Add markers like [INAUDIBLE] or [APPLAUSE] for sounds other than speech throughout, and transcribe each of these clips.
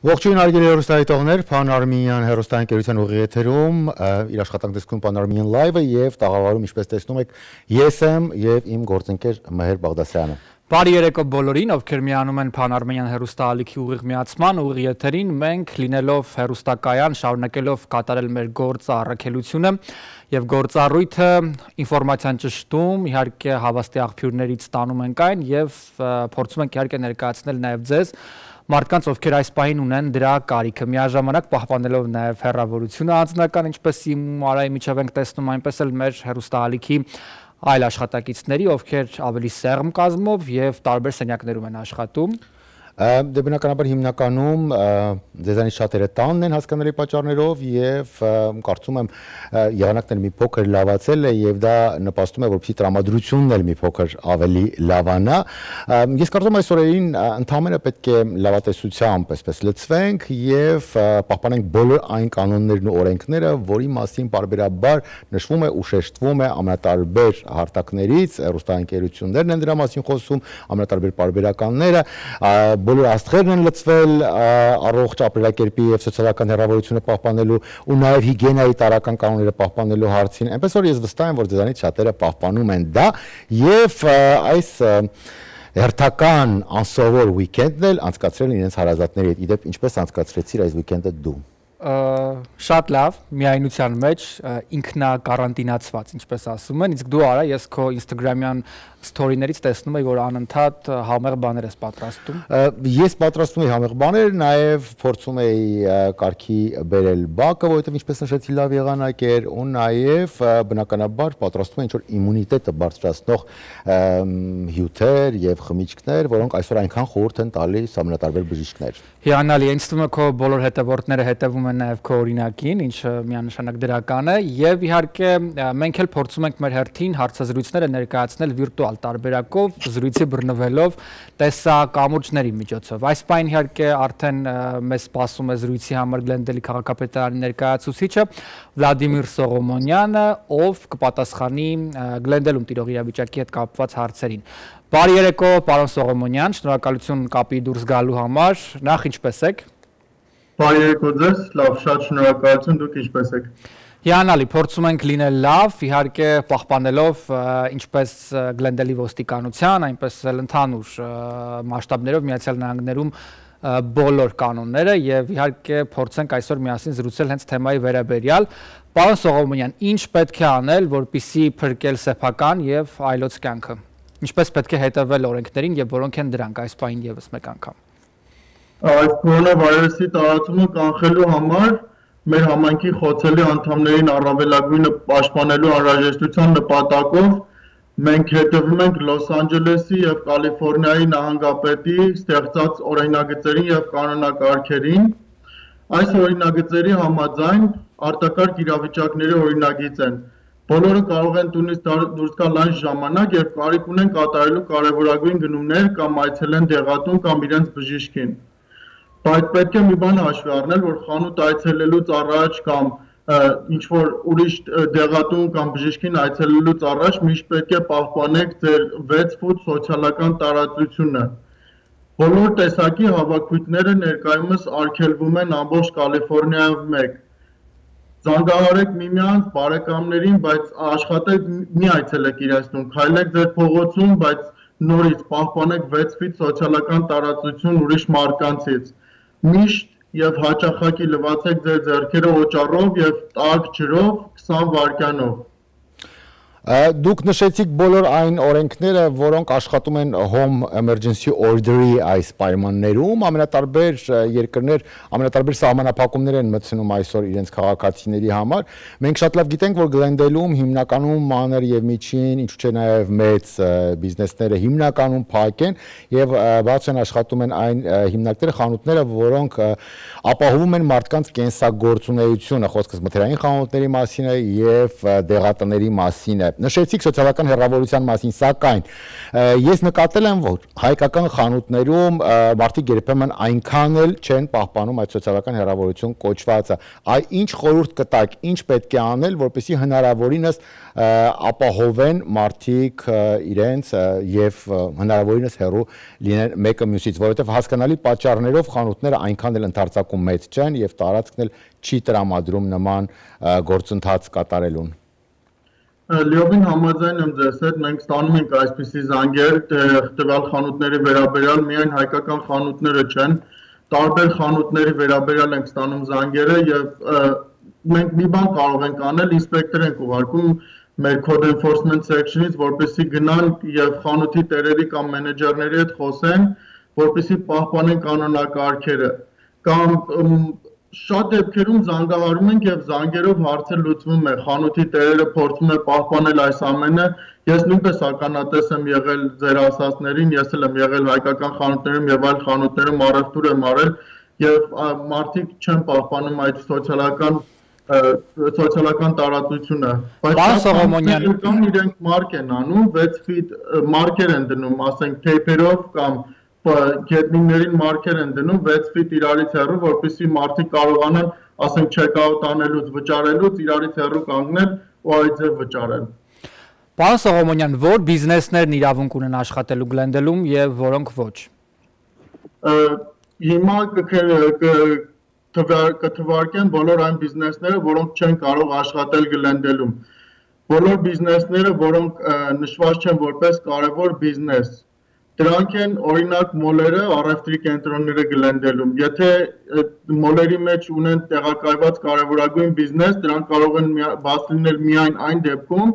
Ողջույն արգելի հերոստայտողներ, Փան Արմենիան հերոստայնկերության ուղի եթերում իր աշխատանք դեսքում Փան Արմենիան լայվը եւ տաղավարում ինչպես տեսնում եք ես եմ եւ իմ գործընկեր Մհեր Բաղդասարյանը։ Բարի երեկո բոլորին, ովքեր միանում են Փան Արմենիան հերոստալիքի ուղիղ միացման ուղի եթերին, մենք լինելով հերոստակայան շարունակելով կատարել մեր գործը առաքելությունը եւ գործառույթը ինֆորմացիան ճշտում, իհարկե հավաստի աղբյուրներից ստանում ենք այն եւ փորձում ենք իհարկե ներկայացնել նաեւ ձեզ մարդկանց, ովքեր այս պահին ունեն դրա կարիքը, միաժամանակ պահպանելով նաև հերավորությունը անձնական, ինչպես իմ արայի միջև ենք տեսնում, այնպես էլ մեր հերոստահալիքի այլ աշխատակիցների, ովքեր ավելի սերմ կազմով եւ տարբեր սենյակներում են աշխատում։ Դե բնականաբար հիմնականում ձեզանից շատերը տանն են հասկանալի պատճառներով եւ կարծում եմ եղանակները մի փոքր լավացել է եւ դա նպաստում է որպեսզի տրամադրությունն էլ մի փոքր ավելի լավանա։ Ես կարծում եմ այս օրերին ընդհանրապես պետք է լավատեսությամբ այսպես լծվենք եւ պահպանենք բոլոր այն կանոններն ու օրենքները, որի մասին բարբերաբար նշվում է ու շեշտվում է ամենատարբեր հարտակներից, ռուստահանքերություններն են դրա մասին խոսում, ամենատարբեր բարբերականները բոլոր աստղերն են լծվել առողջ ապրելակերպի եւ սոցիալական հեռավորությունը պահպանելու ու նաեւ հիգիենայի տարական կանոնները պահպանելու հարցին։ Այնպես որ ես վստահ եմ, որ ձեզանից շատերը պահպանում են դա եւ այս հերթական անսովոր վիկենդն էլ անցկացրել իրենց հարազատների հետ։ Իդեպ ինչպես անցկացրեցիր այս վիկենդը դու շատ լավ, միայնության մեջ ինքնա կարանտինացված, ինչպես ասում են, իսկ դու արա, ես քո Instagram-յան story-ներից տեսնում եմ, որ անընդհատ համեղ բաներ ես պատրաստում։ Ես պատրաստում եմ համեղ բաներ, նաև փորձում էի կարգի բերել բակը, որովհետև ինչպես նշեցի, լավ եղանակ էր, ու նաև բնականաբար պատրաստում եմ ինչ-որ իմունիտետը բարձրացնող հյութեր եւ խմիչքներ, որոնք այսօր այնքան խորհուրդ են տալիս ամենատարբեր բժիշկներ։ Հիանալի, ինձ թվում է քո բոլոր հետևորդները հետևում են նաև քո օրինակին, ինչը միանշանակ դրական է, եւ իհարկե մենք էլ փորձում ենք մեր հերթին հարցազրույցները ներկայացնել վիրտուալ տարբերակով զրույցի բռնվելով տեսակամուրջների միջոցով։ Այս պայն իհարկե արդեն մեզ սպասում է զրույցի համար Գլենդելի քաղաքապետարանի ներկայացուցիչը Վլադիմիր Սողոմոնյանը, ով կպատասխանի Գլենդելում տիրող իրավիճակի հետ կապված հարցերին։ Բարի երեկո, պարոն Սողոմոնյան, շնորհակալություն կապի դուրս գալու համար։ Նախ ինչպե՞ս եք։ Բարի երեկո ձեզ, լավ, շատ շնորհակալություն, դուք ինչպե՞ս եք։ Հիանալի, փորձում ենք լինել լավ, իհարկե պահպանելով ինչպես Գլենդելի ոստիկանության, այնպես էլ ընդհանուր մասշտաբներով Միացյալ Նահանգներում բոլոր կանոնները եւ իհարկե փորձենք այսօր միասին զրուցել հենց թեմայի վերաբերյալ։ Պարոն Սողոմոնյան, ինչ պետք է անել, որպիսի փրկել սեփական եւ այլոց կյանքը։ Ինչպես պետք է հետևել օրենքներին եւ որոնք են դրանք այս պայն եւս մեկ անգամ։ Այս կորոնավիրուսի տարածումը կանխելու համար մեր համայնքի խոցելի անդամներին առավելագույնը պաշտպանելու անհրաժեշտության նպատակով մենք հետևում ենք Լոս Անջելեսի եւ Կալիֆոռնիայի նահանգապետի ստեղծած օրինագծերին եւ կանոնակարգերին։ Այս օրինագծերի համաձայն արտակարգ իրավիճակների օրինագիծ են։ Բոլորը կարող են տունից դուրս գալ այն ժամանակ, երբ կարիք ունեն կատարելու կարևորագույն գնումներ կամ այցելեն դեղատուն կամ իրենց բժիշկին բայց պետք է մի բան հաշվի առնել, որ խանութ այցելելուց առաջ կամ ինչ որ ուրիշ դեղատուն կամ բժիշկին այցելելուց առաջ միշտ պետք է պահպանեք ձեր 6 ֆուտ սոցիալական տարածությունը։ Բոլոր տեսակի հավաքույթները ներկայումս արգելվում են ամբողջ Կալիֆոռնիայում մեկ։ Զանգահարեք միմյանց բարեկամներին, բայց աշխատեք մի այցելեք իրենց տուն, քայլեք ձեր փողոցում, բայց նորից պահպանեք 6 ֆիտ սոցիալական տարածություն ուրիշ մարկանցից միշտ եւ հաճախակի լվացեք ձեր ձեռքերը օճառով եւ տաք ջրով 20 վայրկյանով Դուք նշեցիք բոլոր այն օրենքները, որոնք աշխատում են Home Emergency Order-ի այս պայմաններում, ամենատարբեր երկրներ, ամենատարբեր սահմանափակումներ են մտցնում այսօր իրենց քաղաքացիների համար։ Մենք շատ լավ գիտենք, որ Glendale-ում հիմնականում մանր եւ միջին, ինչու՞ չէ նաեւ մեծ բիզնեսները հիմնականում փակ են եւ բաց են աշխատում են այն հիմնարկները, խանութները, որոնք ապահովում են մարդկանց կենսագործունեությունը, խոսքս մթերային խանութների մասին է եւ դեղատների մասին է նշեցիք սոցիալական հերավորության մասին, սակայն ես նկատել եմ, որ հայկական խանութներում մարդիկ երբեմն այնքան էլ չեն պահպանում այդ սոցիալական հերավորություն կոչվածը։ Այ ինչ խորհուրդ կտակ, ինչ պետք է անել, որպեսզի հնարավորինս ապահովեն մարդիկ իրենց եւ հնարավորինս հեռու լինեն մեկը մյուսից, որովհետեւ հասկանալի պատճառներով խանութները այնքան էլ ընդարձակում մեծ չեն եւ տարածքն էլ չի տրամադրում նման գործընթաց կատարելուն լիովին համաձայն եմ ձեզ հետ, մենք ստանում ենք այսպիսի զանգեր տվյալ խանութների վերաբերյալ, միայն հայկական խանութները չեն, տարբեր խանութների վերաբերյալ ենք ստանում զանգերը եւ մենք մի բան կարող ենք անել, ինսպեկտոր ենք ուղարկում մեր code enforcement section-ից, որպեսզի գնան եւ խանութի տերերի կամ մենեջերների հետ խոսեն, որպեսզի պահպանեն կանոնակարգերը կամ շատ դեպքերում զանգահարում ենք եւ զանգերով հարցը լուծվում է։ Խանութի տերերը փորձում է պահպանել այս ամենը։ Ես նույնպես ականատես եմ եղել ձեր ասածներին, ես էլ եմ եղել հայկական խանութներում եւ այլ խանութներում առևտուր եմ արել եւ մարդիկ չեն պահպանում այդ սոցիալական սոցիալական տարածությունը։ Բայց Սողոմոնյան իրենք մարկ են անում, 6 feet մարկեր են դնում, ասենք paper-ով կամ գետնիներին մարկեր են դնում 6 ֆիտ իրարից հեռու, որպեսզի մարդիկ կարողանան, ասենք, չեկաուտ անելուց, վճարելուց իրարից հեռու կանգնել ու այդ ձև վճարել։ Պարոն Սողոմոնյան, որ բիզնեսներն իրավունք ունեն աշխատելու Գլենդելում եւ որոնք ոչ։ Հիմա կթվարկեն բոլոր այն բիզնեսները, որոնք չեն կարող աշխատել Գլենդելում։ Բոլոր բիզնեսները, որոնք նշված չեն որպես կարևոր բիզնես, Դրանք են օրինակ մոլերը, առևտրի կենտրոնները գլենդելում։ Եթե մոլերի մեջ ունեն տեղակայված կարևորագույն բիզնես, դրանք կարող են բաց լինել միայն այն դեպքում,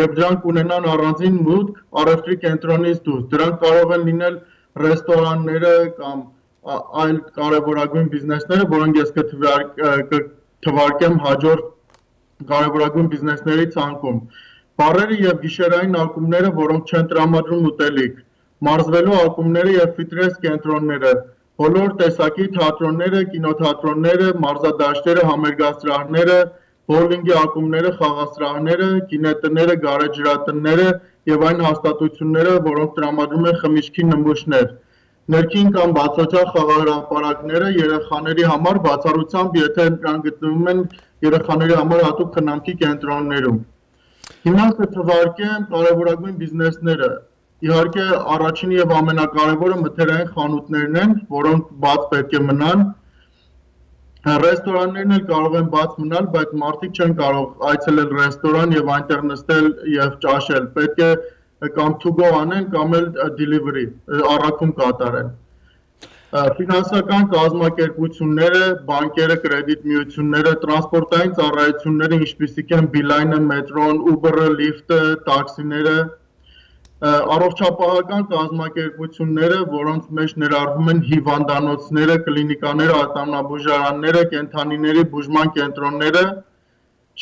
երբ դրանք ունենան առանձին մուտք առևտրի կենտրոնից դուրս։ Դրանք կարող են լինել ռեստորանները կամ այլ կարևորագույն բիզնեսները, որոնք ես կթվարկեմ հաջորդ կարևորագույն բիզնեսների ցանկում։ Բարերը եւ գիշերային ակումբները, որոնք չեն տրամադրում ուտելիք մարզվելու ակումբները եւ ֆիթնես կենտրոնները, բոլոր տեսակի թատրոնները, կինոթատրոնները, մարզադաշտերը, համերգասրահները, բոուլինգի ակումբները, խաղասրահները, կինետները, գարեջրատնները եւ այն հաստատությունները, որոնք տրամադրում են խմիչքի նմուշներ։ Ներքին կամ բացօթյա խաղահրապարակները երեխաների համար բացառությամբ, եթե նրանք գտնվում են երեխաների համար հատուկ խնամքի կենտրոններում։ Հիմա կթվարկեմ կարևորագույն բիզնեսները, Իհարկե առաջինը եւ ամենակարևորը մթերային խանութներն են, որոնք բաց պետք է մնան։ Ռեստորաններն էլ կարող են բաց մնալ, բայց մարդիկ չեն կարող այցելել ռեստորան եւ այնտեղ նստել եւ ճաշել։ Պետք է կամ to go անեն կամ էլ delivery առաքում կատարեն։ Ֆինանսական կազմակերպությունները, բանկերը, կրեդիտ միությունները, տրանսպորտային ծառայությունները, ինչպիսիք են Beeline-ը, Metro-ն, Uber-ը, Lyft-ը, տաքսիները, առողջապահական կազմակերպությունները, որոնց մեջ ներառվում են հիվանդանոցները, կլինիկաները, ատամնաբուժարանները, կենթանիների բուժման կենտրոնները,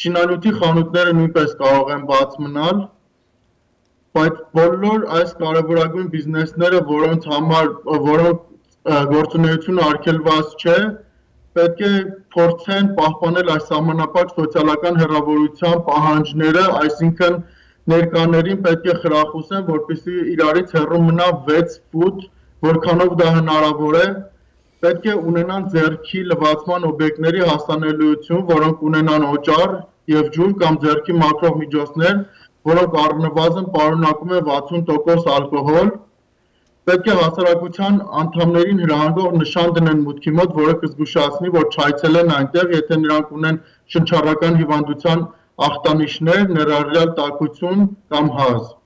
շինանյութի խանութները նույնպես կարող են բաց մնալ, բայց բոլոր այս կարևորագույն բիզնեսները, որոնց համար որոնք գործունեությունը արգելված չէ, պետք է փորձեն պահպանել այս համանապակ սոցիալական հեռավորության պահանջները, այսինքն ներկաներին պետք է խրախուսեն, որպեսզի իրարից հեռու մնա 6 ֆուտ, որքանով դա հնարավոր է, պետք է ունենան ձեռքի լվացման օբյեկտների հասանելիություն, որոնք ունենան օճառ եւ ջուր կամ ձեռքի մաքրող միջոցներ, որոնք առնվազն պարունակում են 60% ալկոհոլ, պետք է հասարակության անդամներին հրահանգող նշան դնեն մուտքի մոտ, որը կզգուշացնի, որ չայցելեն այնտեղ, եթե նրանք ունեն շնչառական հիվանդության ախտանիշներ, ներառյալ տաքություն կամ հազ։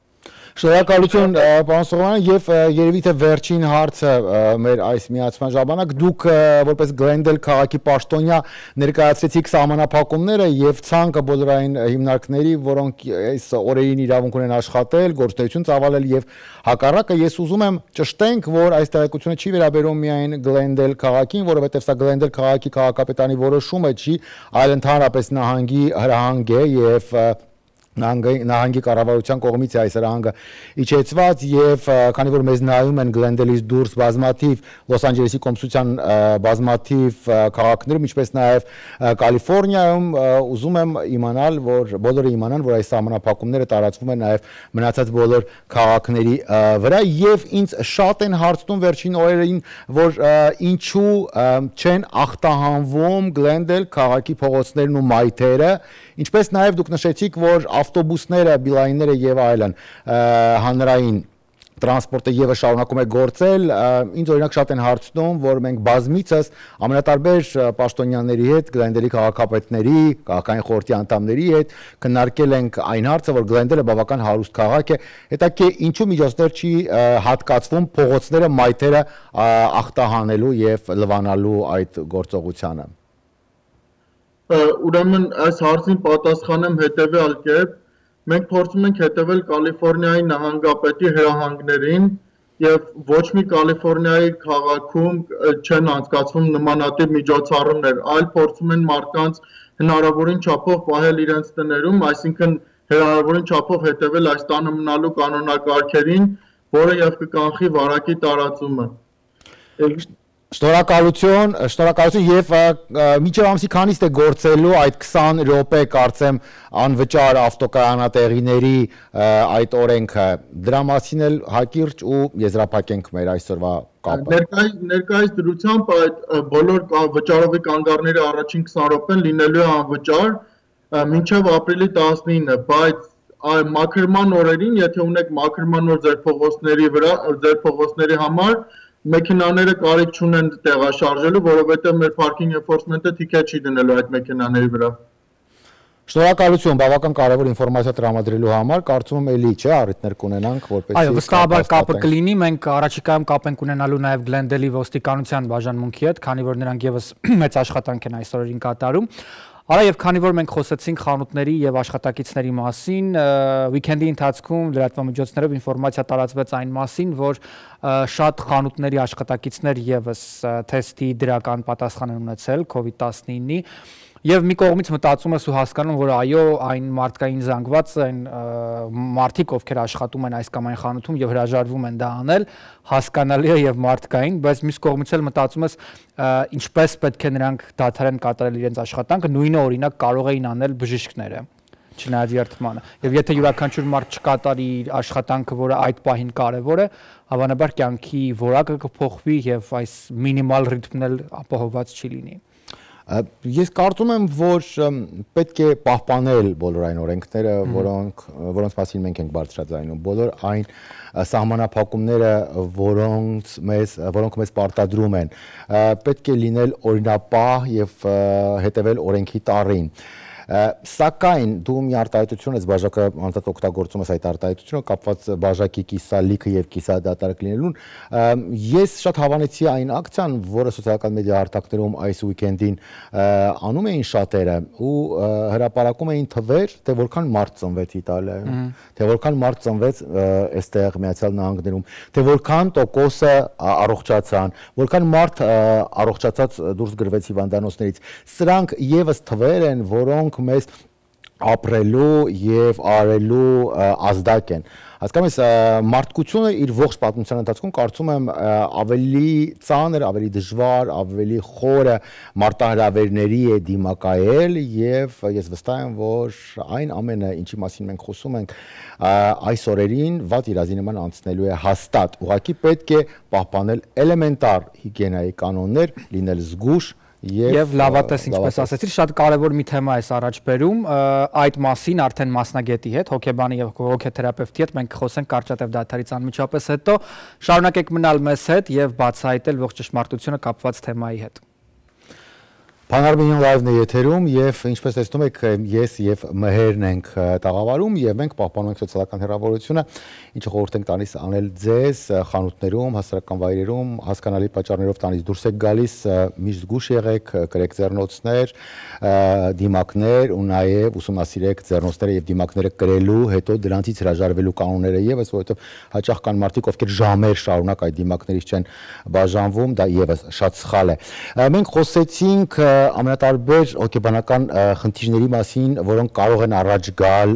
Շնորհակալություն պարոն Սողոյան եւ երևի թե վերջին հարցը մեր այս միացման ժամանակ դուք որպես Glendale քաղաքի պաշտոնյա ներկայացրեցիք սահմանափակումները եւ ցանկը բոլորային հիմնարկների, որոնք այս օրերին իրավունք ունեն աշխատել, գործունեություն ծավալել եւ հակառակը ես ուզում եմ ճշտենք, որ այս տեղեկությունը չի վերաբերում միայն Glendale քաղաքին, որովհետեւ սա Glendale քաղաքի քաղաքապետարանի որոշումը չի, այլ ընդհանրապես նահանգի հրահանգ է եւ նահանգի կառավարության կողմից է այս հրահանգը իջեցված եւ քանի որ մեզ նայում են Գլենդելից դուրս բազմաթիվ Լոս Անջելեսի կոմսության բազմաթիվ քաղաքներում ինչպես նաեւ Կալիֆոռնիայում ուզում եմ իմանալ որ բոլորը իմանան որ այս համանախապակումները տարածվում են նաեւ մնացած բոլոր քաղաքների վրա եւ ինձ շատ են հարցնում վերջին օրերին որ ինչու չեն ախտահանվում Գլենդել քաղաքի փողոցներն ու մայթերը ինչպես նաեւ դուք նշեցիք որ ավտոբուսները, բիլայինները եւ այլն հանրային տրանսպորտը եւս շարունակում է գործել ինձ օրինակ շատ են հարցնում որ մենք բազմիցս ամենատարբեր պաշտոնյաների հետ գլենդերի քաղաքապետների քաղաքային խորհրդի անդամների հետ քննարկել ենք այն հարցը որ գլենդերը բավական հարուստ քաղաք է հետաքե ինչու միջոցներ չի հատկացվում փողոցները մայթերը ախտահանելու եւ լվանալու այդ գործողությանը ուրեմն այս հարցին պատասխանեմ հետևյալ կերպ. Մենք փորձում ենք հետևել Կալիֆոռնիայի նահանգապետի հրահանգներին եւ ոչ մի Կալիֆոռնիայի քաղաքում չեն անցկացվում նմանատիպ միջոցառումներ, այլ փորձում են մարդկանց հնարավորին չափով պահել իրենց տներում, այսինքն հնարավորին չափով հետևել այս տանը մնալու կանոնակարգերին, որը եւ կկանխի վարակի տարածումը։ Շնորհակալություն, շնորհակալություն եւ միջև ամսի քանիստ է գործելու այդ 20 րոպե կարծեմ անվճար ավտոկայանատեղիների այդ օրենքը։ Դրա մասին էլ հակիրճ ու եզրափակենք մեր այսօրվա կապը։ Ներկայիս ներկայիս դրությամբ այդ բոլոր վճարովի կանգառների առաջին 20 րոպեն լինելու է անվճար մինչև ապրիլի 19-ը, բայց այ մաքրման օրերին, եթե ունեք մաքրման օր ձեր փողոցների վրա, ձեր փողոցների համար, մեքենաները կարիք չունեն տեղաշարժելու, որովհետև մեր parking enforcement-ը ticket չի դնելու այդ մեքենաների վրա։ Շնորհակալություն, բավական կարևոր ինֆորմացիա տրամադրելու համար։ Կարծում եմ էլի չէ, առիթներ կունենանք, որպեսզի Այո, վստահաբար կապը կլինի։ Մենք առաջիկայում կապ ենք ունենալու նաև Glendale-ի ոստիկանության բաժանմունքի հետ, քանի որ նրանք եւս [CLEARS THROAT] մեծ աշխատանք են այս օրերին կատարում։ Արա եւ քանի որ մենք խոսեցինք խանութների եւ աշխատակիցների մասին, վիկենդի ընթացքում լրատվամիջոցներով ինֆորմացիա տարածվեց այն մասին, որ շատ խանութների աշխատակիցներ եւս թեստի դրական պատասխան են ունեցել COVID-19-ի Եվ մի կողմից մտածում ես ու հասկանում, որ այո, այն մարդկային զանգված այն մարդիկ, ովքեր աշխատում են այս կամ այն խանութում եւ հրաժարվում են դա անել, հասկանալի է եւ մարդկային, բայց մյուս կողմից էլ մտածում ես ինչպես պետք է նրանք դադարեն կատարել իրենց աշխատանքը, նույնը օրինակ կարող էին անել բժիշկները չնայած երթմանը։ Եվ եթե յուրաքանչյուր մարդ չկատարի իր աշխատանքը, որը այդ պահին կարևոր է, հավանաբար կյանքի որակը կփոխվի եւ այս մինիմալ ռիթմն էլ ապահովված չի լինի։ Ես կարծում եմ, որ պետք է պահպանել բոլոր այն օրենքները, որոնք որոնց մասին մենք ենք բարձրաձայնում, բոլոր այն սահմանափակումները, որոնց մեզ որոնք մեզ պարտադրում են։ Պետք է լինել օրինապահ եւ հետեւել օրենքի տառին։ Սակայն դու մի արտահայտություն ես բաժակը անդադ օգտագործում ես այդ արտահայտությունը կապված բաժակի կիսալիքը եւ կիսադատարկ լինելուն։ Ես շատ հավանեցի այն ակցիան, որը սոցիալական մեդիա հարթակներում այս ուիկենդին անում էին շատերը ու հրապարակում էին թվեր, թե որքան մարդ ծնվեց Իտալիայում, թե որքան մարդ ծնվեց այստեղ Միացյալ Նահանգներում, թե որքան տոկոսը առողջացան, որքան մարդ առողջացած դուրս գրվեց հիվանդանոցներից։ Սրանք եւս թվեր են, որոնք մեզ ապրելու եւ արելու ազդակ են հասկանում ես մարդկությունը իր ողջ պատմության ընթացքում կարծում եմ ավելի ծանր, ավելի դժվար, ավելի խորը մարտահրավերների է դիմակայել եւ ես վստահ եմ, որ այն ամենը, ինչի մասին մենք խոսում ենք այս օրերին վատ իրազի նման անցնելու է հաստատ։ Ուղղակի պետք է պահպանել էլեմենտար հիգիենայի կանոններ, լինել զգուշ Եվ լավատես ինչպես ասեցիր, շատ կարևոր մի թեմա է առաջ բերում, այդ մասին արդեն մասնագետի հետ, հոկեբանի եւ հոկեթերապևտի հետ մենք խոսենք կարճատև դաթարից անմիջապես հետո։ Շարունակեք մնալ մեզ հետ եւ բացահայտել ողջ ճշմարտությունը կապված թեմայի հետ։ Փանարմենյան լայվն է եթերում եւ ինչպես տեսնում եք ես եւ Մհերն ենք տաղավարում եւ մենք պահպանում ենք սոցիալական հեռավորությունը, ինչը խորհուրդ ենք տալիս անել ձեզ խանութներում, հասարակական վայրերում, հասկանալի պատճառներով տանից դուրս եք գալիս, միշտ զգուշ եղեք, կրեք ձեռնոցներ, դիմակներ ու նաեւ ուսումնասիրեք ձեռնոցները եւ դիմակները կրելու, հետո դրանցից հրաժարվելու կանոնները եւս, որովհետեւ հաճախ կան մարդիկ, ովքեր ժամեր շարունակ այդ դիմակներից չեն բաժանվում, դա եւս շատ սխալ է։ Մենք խոսեցինք ամենատարբեր հոգեբանական խնդիրների մասին, որոնք կարող են առաջ գալ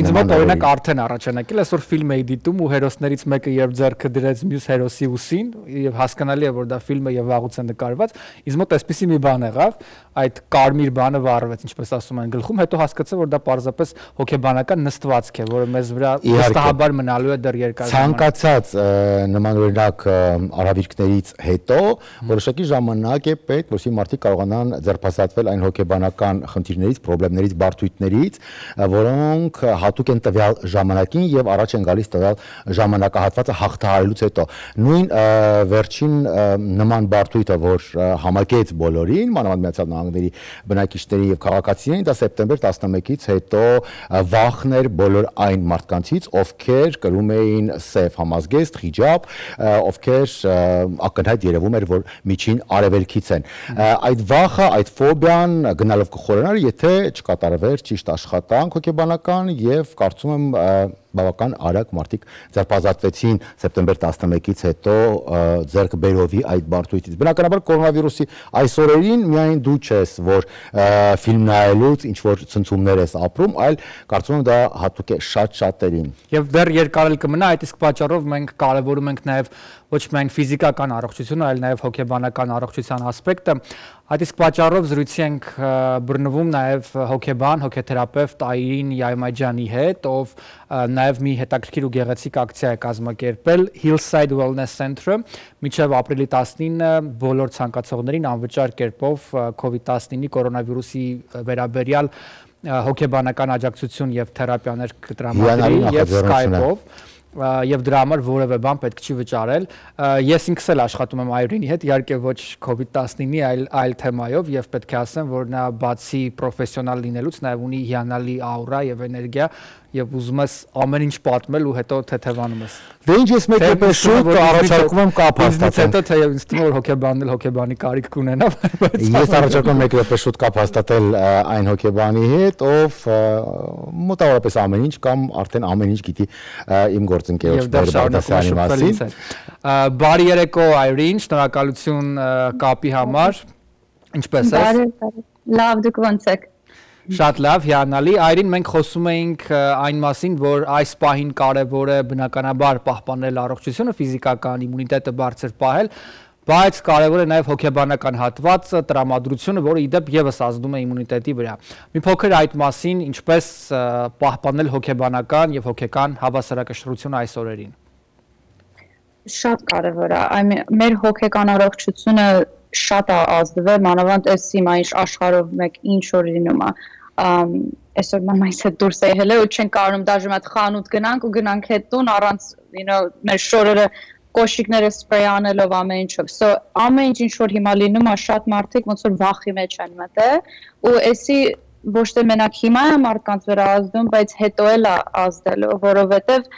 Ինձ մոտ օրինակ արդեն առաջ են եկել, այսօր ֆիլմ էի դիտում ու հերոսներից մեկը երբ ձեռքը դրեց մյուս հերոսի ուսին եւ հասկանալի է որ դա ֆիլմը եւ վաղուց է նկարված, ինձ մոտ այսպեսի մի բան եղավ, այդ կարմիր բանը վառվեց, ինչպես ասում են գլխում, հետո հասկացա որ դա պարզապես հոգեբանական նստվածք է, որը մեզ վրա վստահաբար մնալու է դեռ երկար ժամանակ։ Ցանկացած նման օրինակ արաբիկներից հետո որոշակի ժամանակ է պետք, որովհետեւ մարդիկ կարողանան ձերբազատվել այն հոգեբանական խնդիրներից, խնդիրներից, բարդույթներից, որոնք հատուկ են տվյալ ժամանակին եւ առաջ են գալիս տվյալ ժամանակահատվածը հաղթահարելուց հետո։ Նույն վերջին նման բարդույթը, որ համակեց բոլորին, մանավանդ Միացյալ Նահանգների բնակիչների եւ քաղաքացիներին, դա սեպտեմբեր 11-ից հետո վախներ բոլոր այն մարդկանցից, ովքեր կրում էին սև համազգեստ, խիջաբ, ովքեր ակնհայտ երևում էր, որ միջին արևելքից են։ Այդ վախը, այդ ֆոբիան գնալով կխորանար, եթե չկատարվեր ճիշտ աշխատանք հոգեբանական եւ կարծում եմ բավական արագ մարդիկ ձերբազատվեցին սեպտեմբեր 11-ից հետո ձերք բերովի այդ բարդույթից։ Բնականաբար կորոնավիրուսի այս օրերին միայն դու չես, որ ֆիլմ նայելուց ինչ որ ցնցումներ ես ապրում, այլ կարծում եմ դա հատուկ է շատ շատերին։ Եվ դեռ երկար էլ կմնա, այդ իսկ պատճառով մենք կարևորում ենք նաև ոչ միայն ֆիզիկական առողջությունը, այլ նաև հոգեբանական առողջության ասպեկտը։ Այդ իսկ պատճառով զրույցի ենք բռնվում նաև հոգեբան, հոգեթերապևտ Այրին Յայմաջյանի հետ, ով նաև մի հետաքրքիր ու գեղեցիկ ակցիա է կազմակերպել Hillside Wellness Center-ը միջև ապրիլի 19-ը բոլոր ցանկացողներին անվճար կերպով COVID-19-ի կորոնավիրուսի վերաբերյալ հոգեբանական աջակցություն եւ թերապիաներ կտրամադրի եւ Skype-ով եւ դրա համար որևէ բան պետք չի վճարել։ Ես ինքս էլ աշխատում եմ Այրինի հետ, իհարկե ոչ COVID-19-ի, այլ այլ թեմայով եւ պետք է ասեմ, որ նա բացի պրոֆեսիոնալ լինելուց նաեւ ունի հիանալի աուրա եւ էներգիա եւ ուզում ես ամեն ինչ պատմել ու հետո թեթևանում ես։ Դե ինչ ես մեկ եպե շուտ առաջարկում եմ կապ հաստատել։ Հետո թեև ինձ թվում որ հոգեբանն էլ հոգեբանի կարիք կունենա, [LAUGHS] բայց ես առաջարկում եմ մեկ եպե շուտ կապ հաստատել այն հոգեբանի հետ, ով մոտավորապես ամեն ինչ կամ արդեն ամեն ինչ գիտի իմ գործընկերոջ Բերբարդասյանի մասին։ Բարի երեկո Այրին, շնորհակալություն կապի համար։ Ինչպե՞ս ես։ բարի։ Լավ, դուք ո՞նց եք։ Շատ լավ, հիանալի։ Այրին մենք խոսում էինք այն մասին, որ այս պահին կարևոր է բնականաբար պահպանել առողջությունը, ֆիզիկական իմունիտետը բարձր պահել, բայց կարևոր է նաև հոգեբանական հատվածը, տրամադրությունը, որը իդեպ եւս ազդում է իմունիտետի վրա։ Մի փոքր այդ մասին, ինչպես պահպանել հոգեբանական եւ հոգեկան հավասարակշռությունը այս օրերին։ Շատ կարևոր է։ Այն մեր հոգեկան առողջությունը շատ է ազդվել, մանավանդ այս հիմա ինչ աշխարհով մեկ ինչ որ լինում է այսօր մամայից հետ դուրս է ելել ու չեն կարողում դաժե մատ խանութ գնանք ու գնանք հետ տուն առանց you know մեր շորերը կոշիկները սպրեյ անելով ամեն ինչով so ամեն ինչ ինչ որ հիմա լինում է շատ մարդիկ ոնց որ վախի մեջ են մտել ու էսի ոչ թե մենակ հիմա է մարդկանց վրա ազդում բայց հետո էլ է ազդելու որովհետև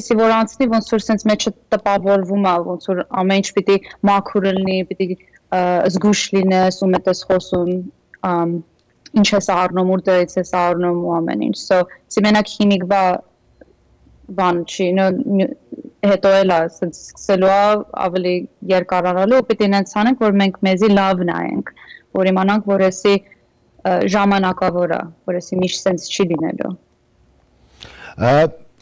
էսի որ անցնի ոնց որ sense մեջը տպավորվում է ոնց որ ամեն ինչ պիտի մաքուր լինի պիտի զգուշ լինես ու մտես խոսում ինչ ես առնում, ուր դերից ես առնում ու ամեն ինչ։ So, սիմենակ քիմիկվա բան չի, նո հետո էլ է սկսելու ավելի երկարանալու ու պիտի նենց անենք, որ մենք մեզի լավ նայենք, որ իմանանք, որ էսի ժամանակավոր է, որ էսի միշտ sense չի լինելու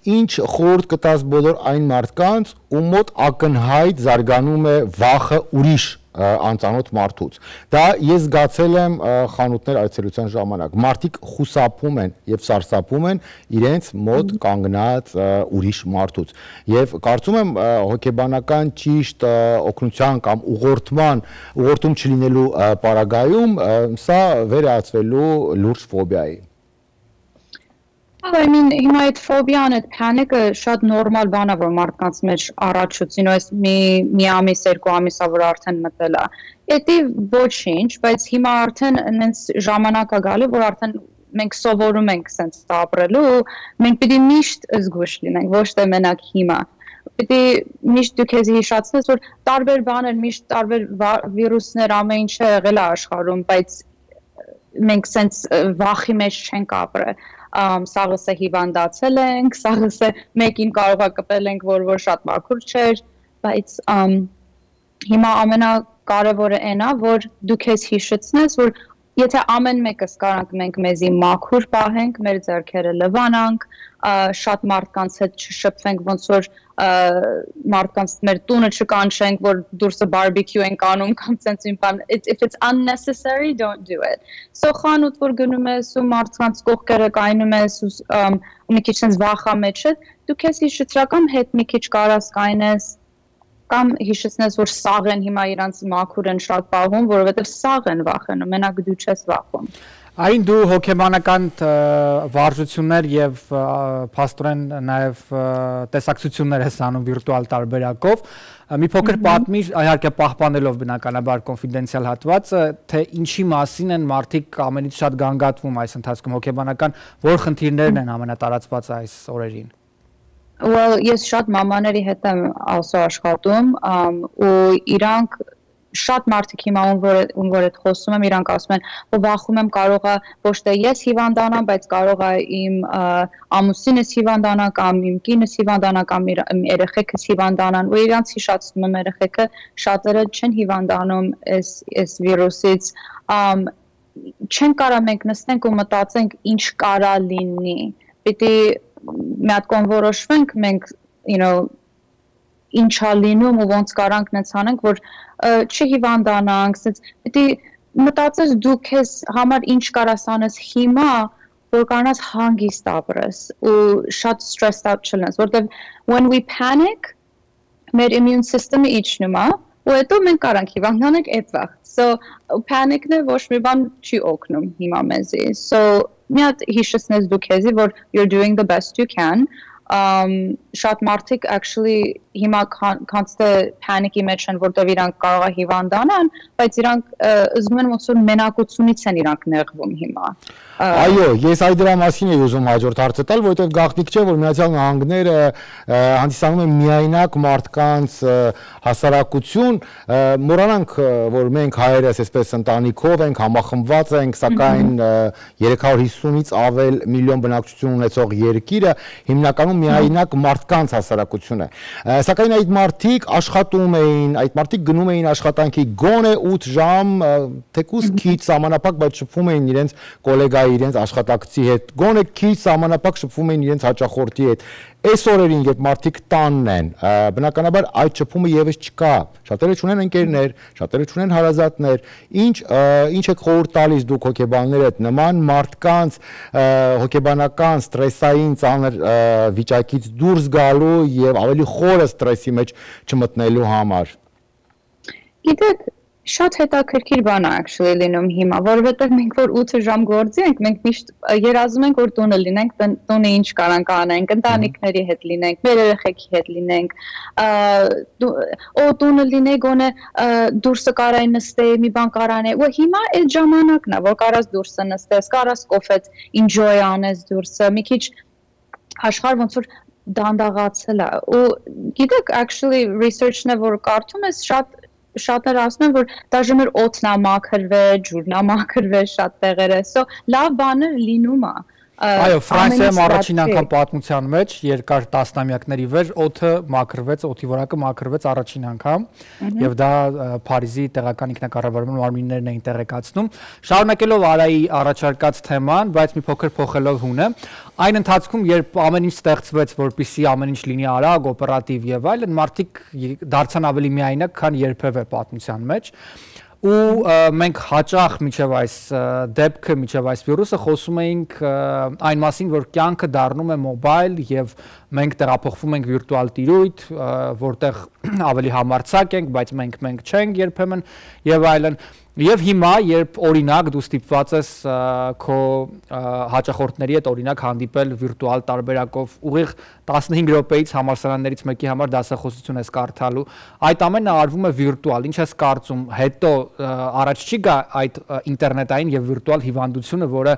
ինչ խորտ կտաս բոլոր այն մարդկանց, ում մոտ ակնհայտ զարգանում է վախը ուրիշ անծանոթ մարդուց։ Դա ես զգացել եմ խանութներ այցելության ժամանակ։ Մարդիկ խուսափում են եւ սարսափում են իրենց մոտ կանգնած ուրիշ մարդուց։ Եվ կարծում եմ հոգեբանական ճիշտ օգնության կամ ուղղորդման, ուղղորդում չլինելու պարագայում սա վերածվելու լուրջ ֆոբիայի։ I mean, հիմա այդ ֆոբիան, այդ փանիկը շատ նորմալ բան է, որ մարդկանց մեջ առաջուցին, այս մի մի ամիս, երկու ամիսա որ արդեն մտել է։ Էդի ոչինչ, բայց հիմա արդեն այնց ժամանակ է գալի, որ արդեն մենք սովորում ենք sense ապրելու, մենք պիտի միշտ զգուշ լինենք, ոչ թե մենակ հիմա պիտի միշտ դու քեզ հիշացնես որ տարբեր բաներ, միշտ տարբեր վիրուսներ ամեն ինչ եղել է աշխարհում, բայց մենք sense վախի մեջ չենք ապրել սաղսը հիվանդացել ենք, սաղսը մեկին կարողա կպել ենք, որ որ շատ մաքուր չէր, բայց հիմա ամենակարևորը այն է, որ դու քեզ հիշեցնես, որ Եթե ամեն մեկս կարանք մենք մեզի մաքուր պահենք, մեր ձեռքերը լվանանք, շատ մարդկանց հետ չշփվենք, ոնց որ մարդկանց մեր տունը չկանչենք, որ դուրսը բարբեկյու ենք անում կամ sense մի բան if it's unnecessary don't do it. So խանութ որ գնում ես ու մարդկանց կողքերը կայնում ես ու մի քիչ sense վախա մեջ դու քեզ հիշեցրական հետ մի քիչ կարաս կայնես կամ հիշեցնես որ սաղ են հիմա իրանց մաքուր են շատ պահում որովհետև սաղ են վախենում մենակ դու չես վախում Այն դու հոգեբանական վարժություններ եւ փաստորեն նաեւ տեսակցություններ ես անում վիրտուալ տարբերակով մի փոքր պատմիր իհարկե պահպանելով բնականաբար կոնֆիդենցիալ հատվածը թե ինչի մասին են մարդիկ ամենից շատ գանգատվում այս ընթացքում հոգեբանական որ խնդիրներն են ամենատարածված այս օրերին Well, ես շատ մամաների հետ եմ also աշխատում, ու իրանք շատ մարդիկ հիմա ում որ ում որ այդ խոսում եմ իրանք ասում են որ վախում եմ կարողա ոչ թե ես հիվանդանամ բայց կարողա իմ ամուսինս հիվանդանա կամ իմ կինս հիվանդանա կամ իմ երեխեքս հիվանդանան ու իրանց հիշացնում եմ երեխեքը շատերը չեն հիվանդանում այս այս վիրուսից չեն կարա մենք նստենք ու մտածենք ինչ կարա լինի պիտի մի հատ կոն որոշվենք մենք you know ինչա լինում ու ոնց կարանք նենց անենք որ չհիվանդանանք, ասես պիտի մտածես դու քեզ համար ինչ կարաս անես հիմա, որ կարողանաս հանգիստ ապրես ու շատ stressed out չլինես, որտեվ when we panic մեր immune system-ը իջնում է ու հետո մենք կարանք հիվանդանանք այդ վաղ։ So panic-ն է ոչ մի բան չի օգնում հիմա մեզի։ So մի հատ հիշեցնես դու քեզի, որ you're doing the best you can. Um շատ մարդիկ actually հիմա constant panic-ի մեջ են, որտեղ իրանք կարող է հիվանդանան, բայց իրանք զգում են ոնց որ մենակությունից են իրանք նեղվում հիմա։ Այո, ես այդ դրա մասին եի ուզում հաջորդ հարցը տալ, որովհետև գաղտնիք չէ, որ Միացյալ Նահանգները հանդիսանում են միայնակ մարդկանց հասարակություն, մոռանանք, որ մենք հայերս այսպես ընտանիքով ենք, համախմբված ենք, սակայն 350-ից ավել միլիոն բնակչություն ունեցող երկիրը հիմնականում միայնակ մարդկանց հասարակություն է։ Սակայն այդ մարդիկ աշխատում էին, այդ մարդիկ գնում էին աշխատանքի գոնե 8 ժամ, թեկուզ քիչ սահմանափակ, բայց շփվում էին իրենց գոլեգայի իրենց աշխատակցի հետ, գոնե քիչ սահմանապակ շփվում էին իրենց հաճախորդի հետ։ Այս օրերին, երբ մարդիկ տանն են, բնականաբար այդ շփումը եւս չկա։ Շատերը չունեն ընկերներ, շատերը չունեն հարազատներ։ Ինչ ինչ եք խորհուրդ տալիս դուք հոգեբաններդ նման մարդկանց հոգեբանական ստրեսային ծանր վիճակից դուրս գալու եւ ավելի խորը ստրեսի մեջ չմտնելու համար։ Գիտեք, շատ հետաքրքիր բան է actually լինում հիմա, որովհետև մենք որ 8 ժամ գործի ենք, մենք միշտ երազում ենք որ տունը լինենք, տունը ինչ կարանք անենք, ընտանիքների հետ լինենք, մեր երեխեքի հետ լինենք, օ տունը լինե գոնե դուրսը կարայի նստեի, մի բան կարանե։ Ու հիմա այդ ժամանակն է, որ կարաս դուրսը նստես, կարաս կոֆեդ enjoy անես դուրսը, մի քիչ աշխարհ ոնց որ դանդաղացել է ու գիտեք actually research-ն է որ կարդում ես շատ շատերը ասում են, որ դաժե մեր օդն է մաքրվել, ջուրն է մաքրվել շատ տեղերը։ So լավ բաներ լինում է։ Այո, Ֆրանսիայում առաջին անգամ պատմության մեջ երկար տասնամյակների վեր օդը մաքրվեց, օդի որակը մաքրվեց առաջին անգամ, եւ դա Փարիզի տեղական ինքնակառավարման մարմիններն էին տեղեկացնում։ Շարունակելով Արայի առաջարկած թեման, բայց մի փոքր փոխելով հունը, այն ընթացքում, երբ ամեն ինչ ստեղծվեց, որպիսի ամեն ինչ լինի արագ, օպերատիվ եւ այլն, մարդիկ դարձան ավելի միայնակ, քան երբևէ պատմության մեջ ու մենք հաճախ միջև այս դեպքը, միջև այս վիրուսը խոսում էինք այն մասին, որ կյանքը դառնում է մոբայլ եւ մենք տեղափոխվում ենք վիրտուալ տիրույթ, որտեղ [CLEARS THROAT] ավելի համարցակ ենք, բայց մենք մենք չենք երբեմն եւ այլն։ Եվ հիմա, երբ օրինակ դու ստիպված ես քո հաճախորդների հետ օրինակ հանդիպել վիրտուալ տարբերակով ուղիղ 15 րոպեից համալսարաններից մեկի համար դասախոսություն ես կարդալու, այդ ամենը արվում է վիրտուալ։ Ինչ ես կարծում, հետո առաջ չի գա այդ ինտերնետային եւ վիրտուալ հիվանդությունը, որը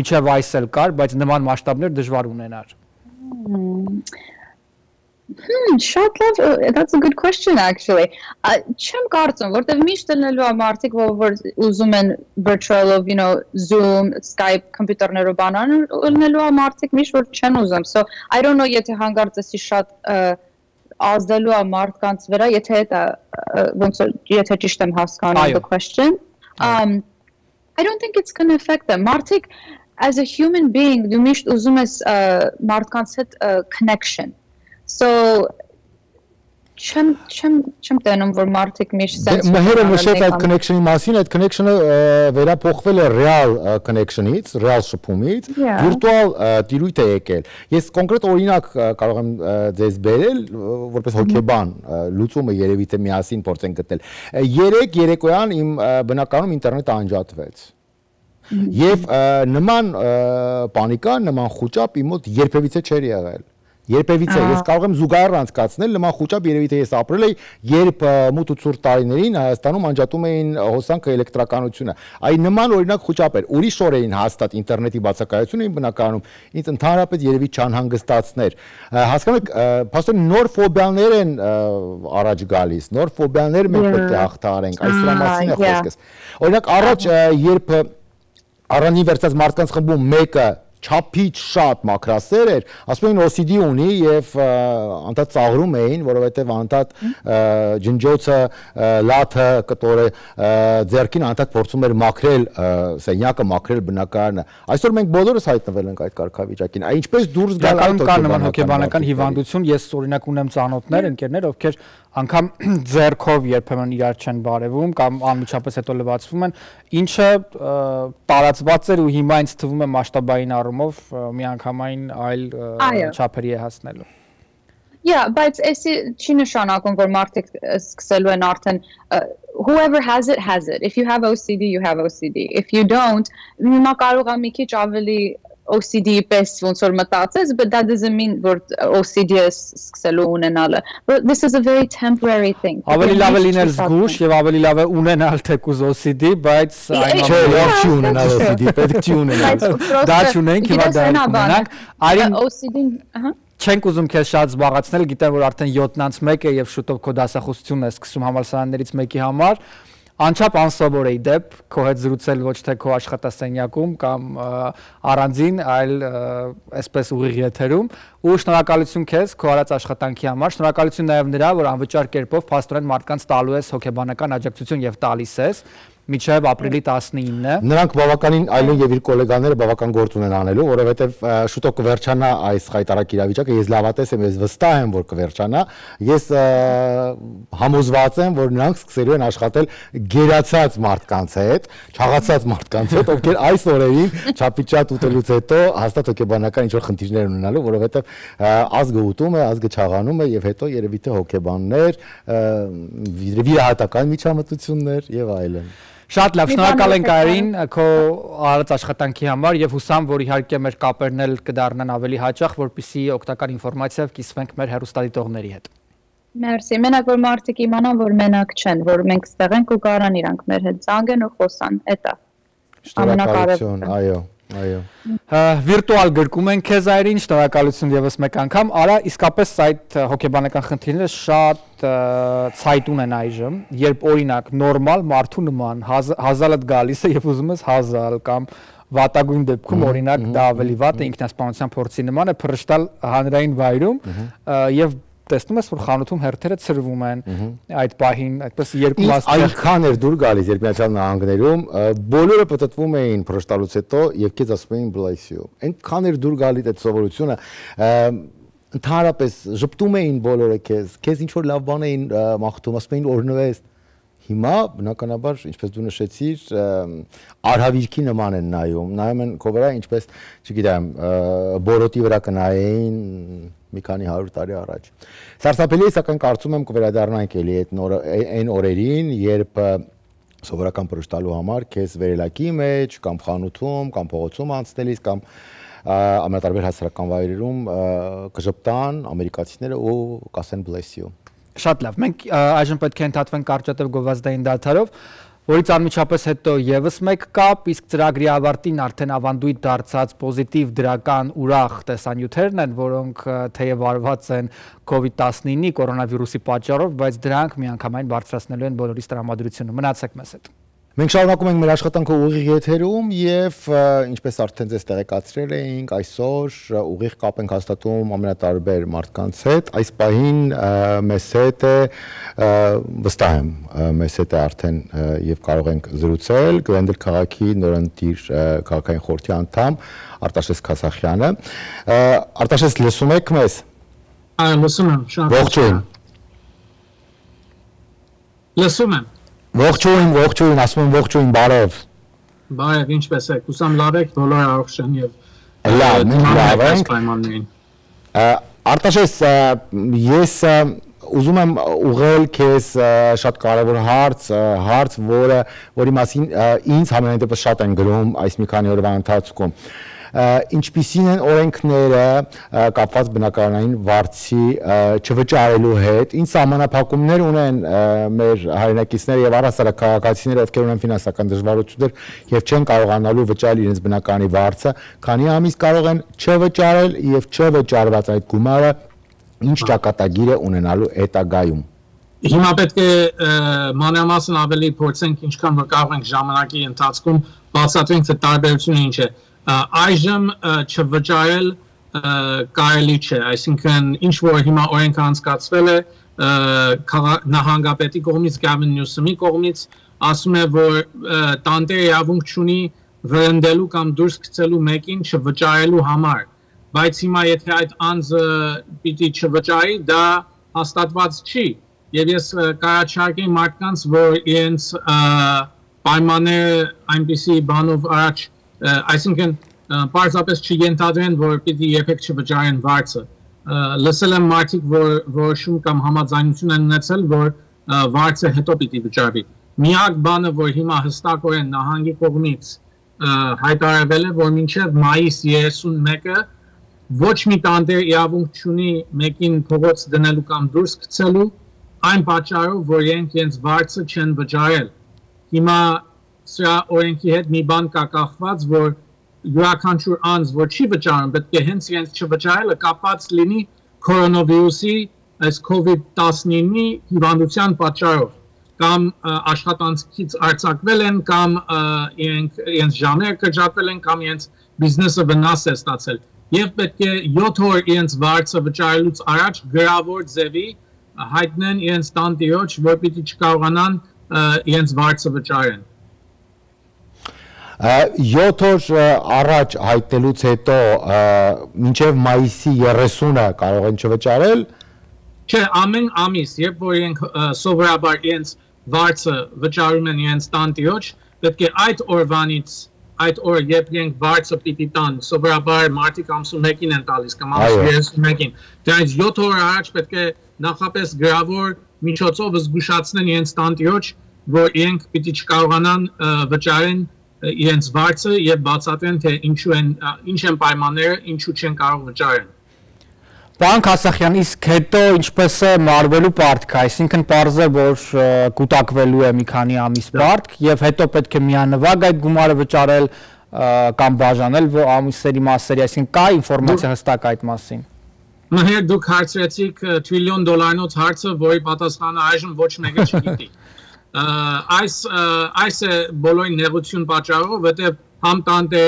միջև այս էլ կար, բայց նման մասշտաբներ դժվար ունենար։ Hmm, շատ լավ, that's a good question actually. Չեմ կարծում, որտեվ միշտ լինելու է մարդիկ, որ ուզում են virtual-ով, you know, Zoom, Skype կոմպյուտերներով բանան, լինելու է մարդիկ միշտ որ չեն ուզում։ So I don't know եթե հանգարցեսի շատ ազդելու է մարդկանց վրա, եթե դա ոնց որ եթե ճիշտ եմ հասկանում the question. Um I don't think it's going to affect them. Մարդիկ as a human being դու միշտ ուզում ես մարդկանց հետ connection So չեմ չեմ չեմ տենում որ մարդիկ միշտ sense Մհերը նշեց այդ connection-ի մասին, այդ connection-ը վերափոխվել է real connection-ից, real շփումից, virtual տիրույթ է եկել։ Ես կոնկրետ օրինակ կարող եմ ձեզ բերել, որպես հոգեբան, լուծումը երևի թե միասին փորձեն գտնել։ Երեք երեկոյան իմ բնականում ինտերնետը անջատվեց։ Եվ նման պանիկա, նման խոճապ իմ մոտ երբևիցե չէր եղել երբևիցե ես կարող եմ զուգահեռ անցկացնել նման խոճապ երևի թե ես ապրել եի երբ մութ ու ցուրտ տարիներին Հայաստանում անջատում էին հոսանքը էլեկտրականությունը այ նման օրինակ խոճապ էր ուրիշ օր էին հաստատ ինտերնետի բացակայությունը իմ բնականում ինձ ընդհանրապես երևի չանհանգստացներ հասկանում եք փաստորեն նոր ֆոբիաներ են առաջ գալիս նոր ֆոբիաներ մենք պետք է հաղթահարենք այս դրա մասին է խոսքս օրինակ առաջ երբ առանձին վերցած մարդկանց խմբում մեկը չափից շատ մակրասեր էր, ասում էին OCD ունի եւ անդադ ծաղրում էին, որովհետեւ անդադ ջնջոցը, լաթը, կտորը ձերքին անդադ փորձում էր մաքրել սենյակը, մաքրել բնակարանը։ Այսօր մենք բոլորս հայտնվել ենք այդ կարգավիճակին։ ինչպես դուրս գալ այդ նման հոգեբանական հիվանդություն, ես օրինակ ունեմ ծանոթներ, ընկերներ, ովքեր անգամ [CLEARS THROAT] ձերքով երբեմն իրար չեն բարևում կամ անմիջապես հետո լվացվում են, ինչը տարածված էր ու հիմա ինձ թվում է մասշտաբային առումով միանգամայն այլ չափերի է հասնելու։ Yeah, բայց էսի չի նշանակում, որ մարդիկ սկսելու են արդեն whoever has it has it. If you have OCD, you have OCD. If you don't, հիմա կարող է մի քիչ ավելի OCD-ի պես ոնց որ մտածես, but that doesn't mean որ OCD-ը սկսելու ունենալը։ But this is a very temporary thing։ Ավելի լավ է լինել զգուշ եւ ավելի լավ է ունենալ թեկուզ OCD, բայց այն չէ, լավ չի ունենալ OCD, պետք չի ունենալ։ Դա չունենք, հիմա դա ունենանք։ Արին OCD-ն, ահա չենք ուզում քեզ շատ զբաղացնել, գիտեմ որ արդեն 7-ից 1 է եւ շուտով քո դասախոսությունն է սկսում համալսարաններից մեկի համար անչափ անսովոր էի դեպ քո հետ զրուցել ոչ թե քո աշխատասենյակում կամ առանձին, այլ այսպես ուղիղ եթերում ու շնորհակալություն քեզ քո արած աշխատանքի համար, շնորհակալություն նաև նրա, որ անվճար կերպով փաստորեն մարդկանց տալու ես հոգեբանական աջակցություն եւ տալիս ես միջև ապրիլի 19-ը։ Նրանք բավականին այլն եւ իր գոլեգաները բավական գործ ունեն անելու, որովհետեւ շուտով կվերջանա այս խայտարակ իրավիճակը, ես լավատես եմ, ես վստահ եմ, որ կվերջանա։ Ես համոզված եմ, որ նրանք սկսելու են աշխատել գերացած մարդկանց հետ, չաղացած մարդկանց հետ, ովքեր այս օրերին չափիճատ ուտելուց հետո հաստատ հոգեբանական ինչ որ խնդիրներ ունենալու, որովհետեւ ազգը ուտում է, ազգը չաղանում է եւ հետո երևի թե հոգեբաններ, վիրահատական միջամտություններ եւ այլն։ Շատ լավ, շնորհակալ ենք Արին քո արած աշխատանքի համար եւ հուսամ, որ իհարկե մեր կապերն էլ կդառնան ավելի հաճախ, որպիսի օգտակար ինֆորմացիայով կիսվենք մեր հերոստատիտողների հետ։ Մերսի։ Մենակ որ մարդիկ իմանան, որ մենակ չեն, որ մենք ստեղ ենք ու կարան իրանք մեր հետ զանգեն ու խոսան, էտա։ Շնորհակալություն, այո։ Այո։ Վիրտուալ գրկում են քեզ այրին, շնորհակալություն եւս մեկ անգամ։ Արա իսկապես այդ հոգեբանական խնդիրները շատ ցայտուն են այժմ, երբ օրինակ նորմալ մարդու նման հազալդ գալիս է եւ ուզում ես հազալ կամ վատագույն դեպքում օրինակ դա ավելի վատ է ինքնասպանության փորձի նման է փրշտալ հանրային վայրում եւ տեսնում ես որ խանութում հերթերը ծրվում են այդ պահին այդպես երկու մաս այնքան էր դուր գալիս երբ միացյալ նահանգներում բոլորը պատտվում էին փրշտալուց հետո եւ քեզ ասում էին you այնքան էր դուր գալիս այդ սովորությունը ընդհանրապես ճպտում էին բոլորը քեզ քեզ ինչ որ լավ բան էին մաղթում ասում էին օրնվես Հիմա բնականաբար, ինչպես դու նշեցիր, արհավիրքի նման են նայում, նայում են քո վրա, ինչպես, չգիտեմ, բորոտի վրա կնայեին մի քանի 100 տարի առաջ։ Սարսափելի է, սակայն կարծում եմ կվերադառնանք էլի այդ այն օրերին, երբ սովորական պրոշտալու համար քեզ վերելակի մեջ կամ խանութում կամ փողոցում անցնելիս կամ ամենատարբեր հասարակական վայրերում կժպտան ամերիկացիները ու կասեն bless you Շատ լավ։ Մենք այժմ պետք է ընդհատվենք կարճատև գովազդային դաթարով, որից անմիջապես հետո եւս մեկ կապ, իսկ ծրագրի ավարտին արդեն ավանդույթ դարձած պոզիտիվ դրական ուրախ տեսանյութերն են, որոնք թեև արված են COVID-19-ի կորոնավիրուսի պատճառով, բայց դրանք միանգամայն բարձրացնելու են բոլորիս տրամադրությունը։ Մնացեք մեզ հետ։ Մենք շարունակում ենք մեր աշխատանքը ուղիղ եթերում եւ ինչպես արդեն ձեզ տեղեկացրել էինք, այսօր ուղիղ կապ ենք հաստատում ամենատարբեր մարդկանց հետ։ Այս պահին մեզ հետ է վստահ եմ, մեզ հետ է արդեն եւ կարող ենք զրուցել Գլենդեր քաղաքի նորընտիր քաղաքային խորհրդի անդամ Արտաշես Քասախյանը։ Արտաշես լսում եք մեզ։ Այո, լսում եմ, շատ։ Ողջույն։ Լսում եմ։ Ողջույն, ողջույն, ասում եմ ողջույն, բարև։ Բարև, ինչպես եք։ Հուսամ լավ եք, բոլորը առողջ են եւ լավ, մենք լավ ենք։ Արտաշես, ես ուզում եմ ուղղել քեզ շատ կարևոր հարց, հարց, որը որի մասին ինձ համենայն դեպս շատ են գրում այս մի քանի օրվա ընթացքում ինչպիսին են օրենքները կապված բնակարանային վարձի չվճարելու հետ, ինչ սահմանափակումներ ունեն մեր հայրենակիցները եւ առհասարակ քաղաքացիները, ովքեր ունեն ֆինանսական դժվարություններ եւ չեն կարողանալու վճարել իրենց բնակարանի վարձը, քանի ամիս կարող են չվճարել եւ չվճարված այդ գումարը ինչ ճակատագիր է ունենալու հետագայում Հիմա պետք է մանրամասն ավելի փորձենք ինչքան որ կարող ենք ժամանակի ընթացքում բացատրենք թե տարբերությունը ինչ է այժմ չվճարել կարելի չէ, այսինքն ինչ որ հիմա օրենքը անցկացվել է նահանգապետի կողմից Գավին Նյուսոմի կողմից ասում է որ տանտերը իրավունք ունի վրընդելու կամ դուրս գցելու մեկին չվճարելու համար բայց հիմա եթե այդ անձը պիտի չվճարի դա հաստատված չի եւ ես կարաչարկեի մարդկանց որ իրենց պայմանները այնպիսի բանով առաջ այսինքն պարզապես չյենթադրեն, որ պիտի երբեք չվճարեն վարձը։ Լսել եմ մարդիկ, որ որոշում կամ համաձայնություն են ունեցել, որ վարձը հետո պիտի վճարվի։ Միակ բանը, որ հիմա հստակորեն նահանգի կողմից հայտարարվել է, որ մինչև մայիս 31-ը ոչ մի տանտեր իրավունք չունի մեկին փողոց դնելու կամ դուրս գցելու, այն պատճառով, որ իրենք իրենց վարձը չեն վճարել։ Հիմա սրա օրենքի հետ մի բան կա կախված, որ յուրաքանչյուր անձ, որ չի վճարում, պետք է հենց իրենց չվճարելը կապած լինի կորոնավիրուսի, այս COVID-19-ի հիվանդության պատճառով կամ աշխատանքից արձակվել են կամ իրենք իրենց ժամերը կրճատվել են կամ իրենց բիզնեսը վնաս է ստացել եւ պետք է 7 օր իրենց վարձը վճարելուց առաջ գրավոր ձևի հայտնեն իրենց տանտիրոջ, որ պիտի չկարողանան իրենց վարձը վճարեն 7 օր առաջ հայտնելուց հետո մինչև մայիսի 30-ը կարող են չվճարել Չէ, ամեն ամիս, երբ որ իրենք սովորաբար իրենց վարձը վճարում են իրենց տանտիոջ, պետք է այդ օրվանից այդ օրը երբ իրենք վարձը պիտի տան, սովորաբար մարտիկ ամսու 1-ին են տալիս կամ ամսու 31-ին։ Դրանից 7 օր առաջ պետք է նախապես գրավոր միջոցով զգուշացնեն իրենց տանտիոջ, որ իրենք պիտի չկարողանան վճարեն իրենց վարձը եւ բացատրեն թե ինչու են ինչ են պայմանները, ինչու չեն կարող վճարեն։ Պարոն Քասախյան, իսկ հետո ինչպես է մարվելու պարտքը, այսինքն parze որ կուտակվելու է մի քանի ամիս պարտք եւ հետո պետք է միանվագ այդ գումարը վճարել կամ բաժանել ամիսերի մասերի, այսինքն կա ինֆորմացիա հստակ այդ մասին։ Մհեր դուք հարցրեցիք տրիլիոն դոլարանոց հարցը, որի պատասխանը այժմ ոչ մեկը չգիտի [LAUGHS] այս այս է բոլորի նեղություն պատճառով, որտեղ համ տանտե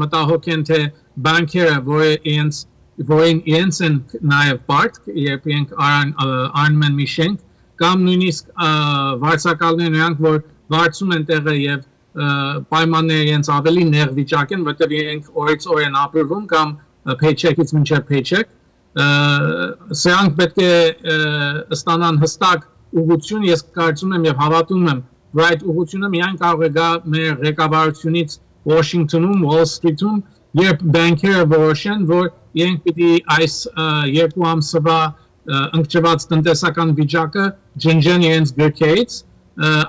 մտահոգ են թե բանկերը, որ իրենց որին իրենց են նաև բարդ, երբ իրենք արնում են մի շենք, կամ նույնիսկ վարձակալներ նրանք, որ վարձում են տեղը եւ պայմանները իրենց ավելի նեղ վիճակ են, որտեղ իրենք օրից օր են ապրվում կամ paycheck-ից մինչև paycheck, սրանք պետք է ստանան հստակ ուղղություն ես կարծում եմ եւ հավատում եմ, որ այդ ուղղությունը միայն կարող է գա մեր ղեկավարությունից Washington-ում, Wall Street-ում, երբ բանկերը որոշեն, որ իրենք պիտի այս երկու ամսվա ընկճված տնտեսական վիճակը ջնջեն իրենց գրքերից,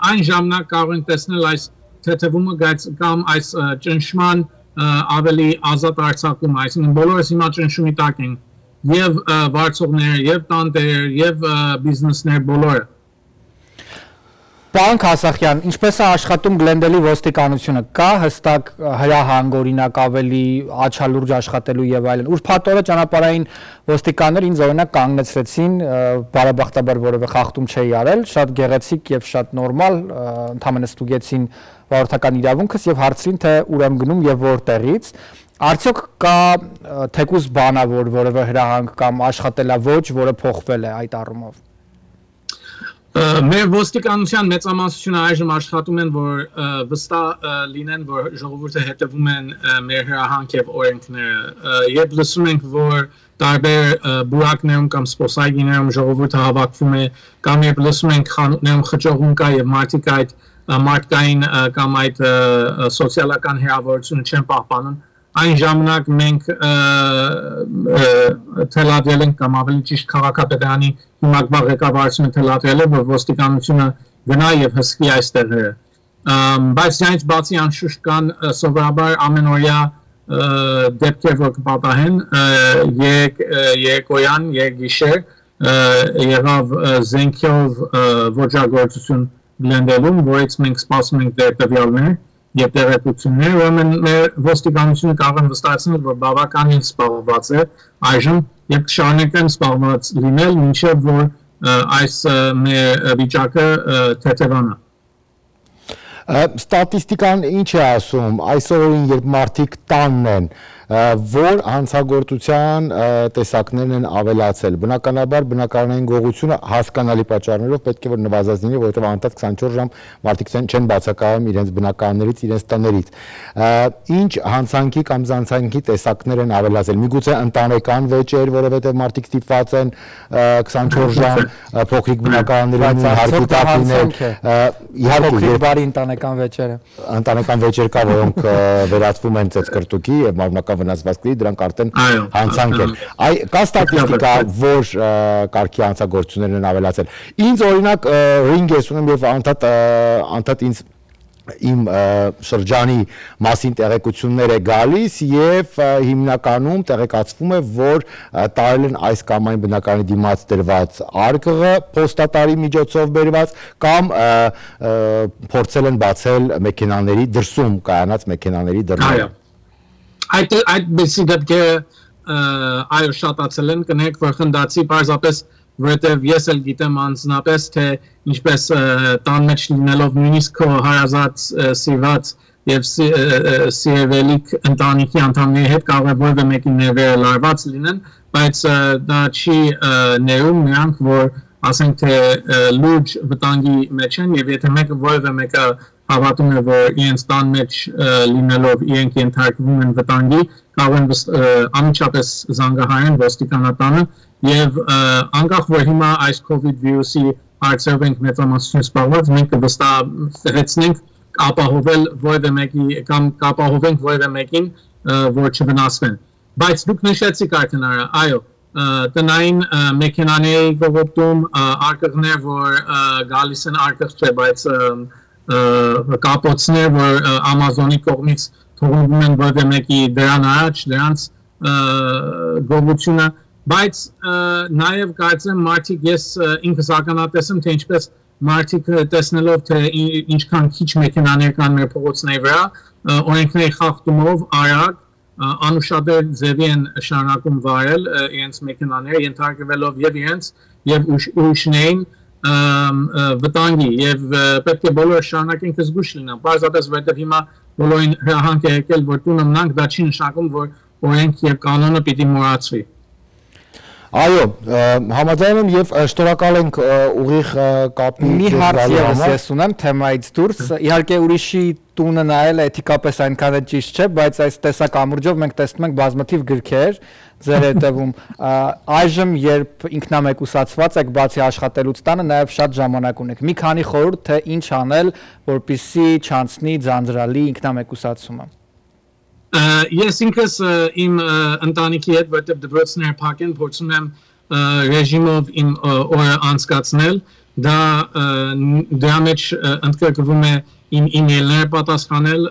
այն ժամանակ կարող են տեսնել այս թեթևումը կամ այս ճնշման ավելի ազատ արձակում, այսինքն բոլորս հիմա ճնշումի տակ են եւ վարձողները, եւ տանտերը, եւ բիզնեսներ բոլորը։ Պարոն Քասախյան, ինչպես է աշխատում Գլենդելի ոստիկանությունը։ Կա հստակ հրահանգ օրինակ ավելի աչալուրջ աշխատելու եւ այլն։ Ուրփաթորը ճանապարհային ոստիկաններ ինձ օրինակ կանգնեցրեցին, բարեբախտաբար որևէ խախտում չէի արել, շատ գեղեցիկ եւ շատ նորմալ, ընդհանրապես ստուգեցին վարորդական իրավունքս եւ հարցրին թե ուր եմ գնում եւ որտեղից։ Արդյոք կա թեկուզ բանավոր որևէ հրահանգ կամ աշխատելավոճ, որը փոխվել է այդ առումով Մեր ոստիկանության մեծամասնությունը այժմ աշխատում են, որ վստահ լինեն, որ ժողովուրդը հետևում են մեր հրահանգ եւ օրենքները։ Երբ լսում ենք, որ տարբեր բուրակներում կամ սպոսայգիներում ժողովուրդը հավաքվում է, կամ երբ լսում ենք խանութներում խճողում կա եւ մարդիկ այդ մարդկային կամ այդ սոցիալական հերավորությունը չեն պահպանում, այն ժամանակ մենք թելադրել ենք կամ ավելի ճիշտ քաղաքապետարանի հիմնական ղեկավարությունը թելադրել է որ ոստիկանությունը գնա եւ հսկի այստեղը բայց դրանից բացի անշուշտ կան սովորաբար ամենօրյա դեպքեր որ կպատահեն եկ երկոյան եկ գիշեր եղավ զենքով ոչագործություն գլենդելում որից մենք սպասում ենք դեր տվյալներ եւ տեղեկություններ, ուրեմն մեր ոստիկանությունը կարող են վստահեցնել, որ բավականին սպառված է այժմ եւ կշարունակեն սպառված լինել, մինչեւ որ այս մեր վիճակը թեթևանա ստատիստիկան ինչ է ասում? Այսօրին երբ մարդիկ տանն են որ հանցագործության տեսակներն են ավելացել։ Բնականաբար բնակարանային գողությունը հասկանալի պատճառներով պետք է որ նվազած լինի, որովհետև անընդհատ 24 ժամ մարդիկ չեն բացակայում իրենց բնակարաններից, իրենց տներից։ Ինչ հանցանքի կամ զանցանքի տեսակներ են ավելացել։ Միգուցե ընտանեկան վեճեր, որովհետև մարդիկ ստիպված են 24 ժամ փոքրիկ բնակարաններում հարկուտակ լինել։ Իհարկե, բարի ընտանեկան վեճերը։ Ընտանեկան վեճեր կա, որոնք վերածվում են ծծկրտուկի եւ մարմնական վնասվածքների դրանք արդեն հանցանք են։ Այ կա ստատիստիկա, որ կարգի հանցագործություններն են ավելացել։ Ինձ օրինակ ռինգ ես ունեմ եւ անդադ անդադ ինձ իմ շրջանի մասին տեղեկություններ է գալիս եւ հիմնականում տեղեկացվում է որ տարել են այս կամ այն բնակարանի դիմաց դրված արկղը փոստատարի միջոցով բերված կամ փորձել են բացել մեքենաների դրսում կայանած մեքենաների դռները այդ այդպեսի դեպքերը այո շատացել են կնեք որ խնդացի պարզապես որովհետև ես էլ գիտեմ անձնապես թե ինչպես տան մեջ լինելով նույնիսկ քո հարազատ սիրված եւ սիրելիք ընտանիքի անդամների հետ կարող է որևէ մեկի ներվերը լարված լինեն բայց դա չի ներում նրանք որ ասենք թե լուրջ վտանգի մեջ են եւ եթե մեկը որևէ մեկը հավատում է, որ իրենց տան մեջ լինելով իրենք ենթարկվում են վտանգի, կարող են անմիջապես զանգահարեն ոստիկանատանը եւ անկախ որ հիմա այս COVID վիրուսի հարցերով ենք մեծամասնություն սպառված, մենք կվստահեցնենք ապահովել որևէ մեկի կամ կապահովենք որևէ մեկին, որ չվնասվեն։ Բայց դուք նշեցիք արդեն արա, այո, տնային մեքենաների գողոպտում արկղներ, որ գալիս են արկղ չէ, բայց կապոցներ, որ Amazon-ի կողմից թողնվում են որևէ մեկի դրան առաջ, դրանց գողությունը, բայց նաև կարծեմ մարդիկ ես ինքս ականատես եմ, թե ինչպես մարդիկ տեսնելով թե ինչքան քիչ մեքենաներ կան մեր փողոցների վրա, օրենքների խախտումով արագ անուշադեր ձևի են շարունակում վարել իրենց մեքենաները, ենթարկվելով եւ իրենց եւ ուրիշներին վտանգի եւ պետք է բոլորը շարունակենք զգուշ լինեն։ Պարզապես որովհետեւ հիմա բոլորին հրանք է եկել, որ տունը մնանք, դա չի նշանակում, որ օրենք եւ կանոնը պիտի մոռացվի։ Այո, համաձայն եմ եւ շնորհակալ ենք ուղիղ կապի մի հարց եւս ես ունեմ թեմայից դուրս։ Իհարկե ուրիշի տունը նայել էթիկապես այնքան էլ ճիշտ չէ, բայց այս տեսակ ամուրջով մենք տեսնում ենք բազմաթիվ գրքեր ձեր հետևում։ Այժմ երբ ինքնամեկուսացված եք բացի աշխատելուց տանը, նաև շատ ժամանակ ունեք։ Մի քանի խորհուրդ թե ինչ անել, որpիսի չանցնի ձանձրալի ինքնամեկուսացումը։ Ես ինքս իմ ընտանիքի հետ, որտեղ դպրոցներ փակեն, փորձում եմ ռեժիմով իմ օրը անցկացնել։ Դա դրա մեջ ընդգրկվում է իմ email-ները պատասխանել,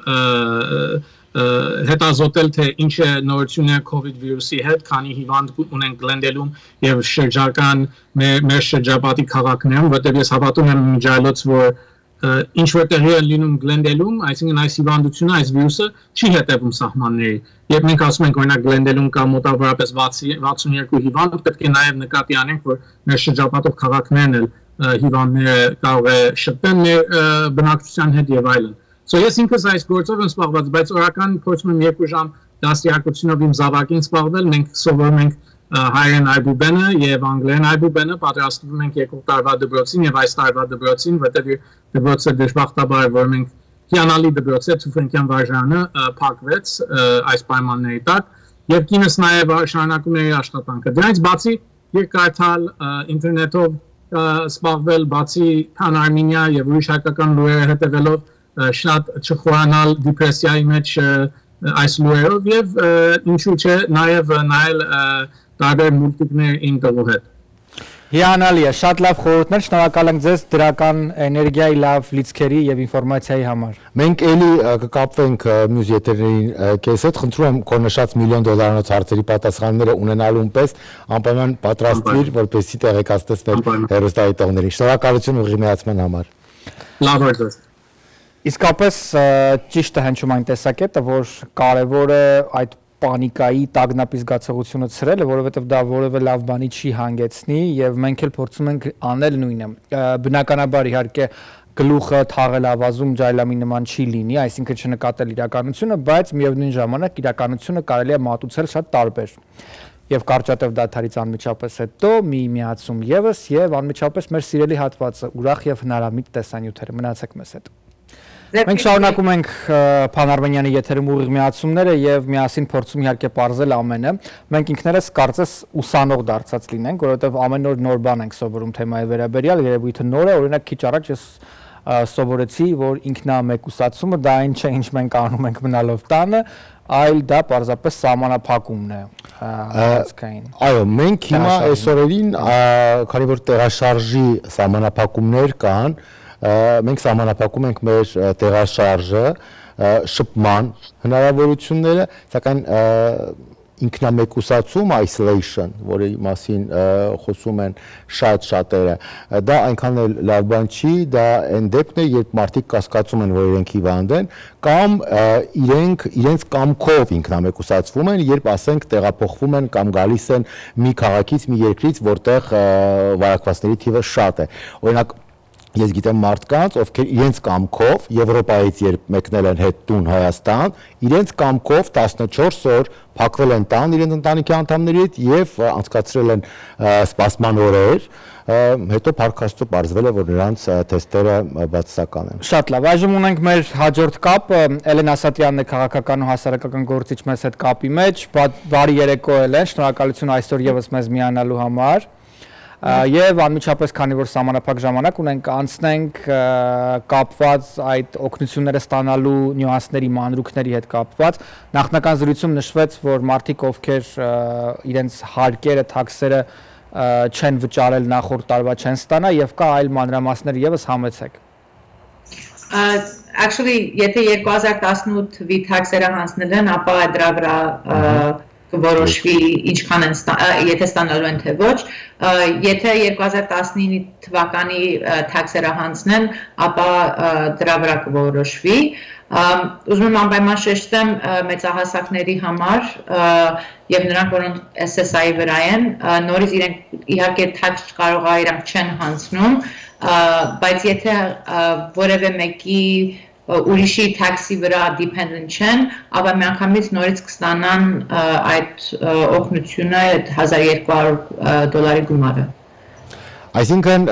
հետազոտել թե ինչ է նորությունները COVID վիրուսի հետ, քանի հիվանդ ունենք Գլենդելում եւ շրջական մեր, շրջապատի քաղաքներում, որտեղ ես հավատում եմ միջայլոց, որ ինչ որ տեղի է լինում Glendale-ում, այսինքն այս հիվանդությունը, այս վիրուսը չի հետևում սահմանների։ Երբ մենք ասում ենք օրինակ Glendale-ում կա մոտավորապես 62 հիվանդ, պետք է նաև նկատի անենք, որ մեր շրջապատող քաղաքներն էլ հիվանդները կարող է շփվել մեր բնակչության հետ եւ այլն։ So ես ինքս այս գործով եմ զբաղված, բայց օրական փորձում եմ երկու ժամ դասյակությունով իմ զավակին զբաղվել, մենք սովորում ենք հայերեն այբուբենը եւ անգլերեն այբուբենը պատրաստվում ենք երկու տարվա դպրոցին եւ այս տարվա դպրոցին, որտեղ դպրոցը դժբախտաբար որ մենք հիանալի դպրոց է Թուֆենկյան վարժանը փակվեց այս պայմանների տակ եւ կինս նաեւ շարունակում է իր աշխատանքը։ Դրանից բացի երկարթալ ինտերնետով սպաղվել բացի Pan Armenia եւ ուրիշ հայկական լուրերը հետևելով շատ չխորանալ դիպրեսիայի մեջ այս լուրերով եւ ինչու՞ չէ նաեւ նայել տարբեր մուլտիկներ իմ տղու հետ Հիանալի է, շատ լավ խորհուրդներ, շնորհակալ ենք ձեզ դրական էներգիայի, լավ լիցքերի եւ ինֆորմացիայի համար։ Մենք էլի կկապվենք մյուս եթերներին քեզ հետ, խնդրում եմ քո նշած միլիոն դոլարանոց հարցերի պատասխանները ունենալուն պես անպայման պատրաստվիր, որպեսզի տեղեկացնես մեր հերոստայի տողներին։ Շնորհակալություն ուղի միացման համար։ Լավ օրհնես։ Իսկապես ճիշտ է հնչում այն տեսակետը, որ կարևորը այդ պանիկայի տագնապի զգացողությունը ցրելը, որովհետև դա որևէ լավ բանի չի հանգեցնի եւ մենք էլ փորձում ենք անել նույնը։ Բնականաբար իհարկե գլուխը թաղել ավազում ջայլամի նման չի լինի, այսինքն չնկատել իրականությունը, բայց միևնույն ժամանակ իրականությունը կարելի է մատուցել շատ տարբեր եւ կարճատև դաթարից անմիջապես հետո մի միացում եւս եւ անմիջապես մեր սիրելի հատվածը ուրախ եւ հնարամիտ տեսանյութերը մնացեք մեզ հետ Մենք շարունակում ենք Փանարմենյանի եթերում ուղիղ միացումները եւ միասին փորձում իհարկե parzել ամենը։ Մենք ինքներս կարծես ուսանող դարձած լինենք, որովհետեւ ամեն օր նոր բան ենք սովորում թեմայի վերաբերյալ, երևույթը նոր է, օրինակ քիչ առաջ ես սովորեցի, որ ինքնամեկուսացումը դա այն չէ, ինչ մենք անում ենք մնալով տանը, այլ դա պարզապես սահմանափակումն է հասկային։ Այո, մենք հիմա այսօրերին, քանի որ տեղաշարժի սահմանափակումներ կան, մենք սահմանափակում ենք մեր տեղաշարժը, շփման հնարավորությունները, սակայն ինքնամեկուսացում isolation, որի մասին խոսում են շատ շատերը, դա այնքան էլ լավ բան չի, դա այն դեպքն է, երբ մարդիկ կասկածում են, որ իրենք հիվանդ են, կամ իրենք իրենց կամքով ինքնամեկուսացվում են, երբ ասենք տեղափոխվում են կամ գալիս են մի քաղաքից, մի երկրից, որտեղ վարակվածների թիվը շատ է։ Օրինակ ես գիտեմ մարդկանց, ովքեր իրենց կամքով Եվրոպայից երբ մեկնել են հետ տուն Հայաստան, իրենց կամքով 14 օր փակվել են տան իրենց ընտանիքի անդամներից եւ անցկացրել են սպասման օրեր, հետո Փարքաստու բարձվել է որ նրանց թեստերը բացասական են։ Շատ լավ։ Այժմ ունենք մեր հաջորդ կապը, Էլեն Ասատյանն է քաղաքական ու հասարակական գործիչ մեզ հետ կապի մեջ։ Բարի երեկո Էլեն, շնորհակալություն այսօր եւս մեզ միանալու համար եւ անմիջապես քանի որ համանապակ ժամանակ ունենք անցնենք կապված այդ օգնությունները ստանալու նյուանսների մանրուքների հետ կապված նախնական զրույցում նշվեց որ մարդիկ ովքեր իրենց հարկերը թաքսերը չեն վճարել նախորդ տարվա չեն ստանա եւ կա այլ մանրամասներ եւս համեցեք actually եթե 2018 թվի թաքսերը հանձնել են ապա դրա վրա կորոշվի ինչքան են եթե ստանալու են թե ոչ եթե 2019 թվականի թաքսերը հանձնեն ապա դրա վրա կորոշվի ուզում եմ անպայման շեշտեմ մեծահասակների համար եւ նրանք որոնք SSI-ի վրա են նորից իրենք իհարկե թաքս կարող է իրանք չեն հանձնում բայց եթե որևէ մեկի ուրիշի tax-ի վրա dependent չեն, ապա միանգամից նորից կստանան այդ օգնությունը 1200 դոլարի գումարը։ Այսինքն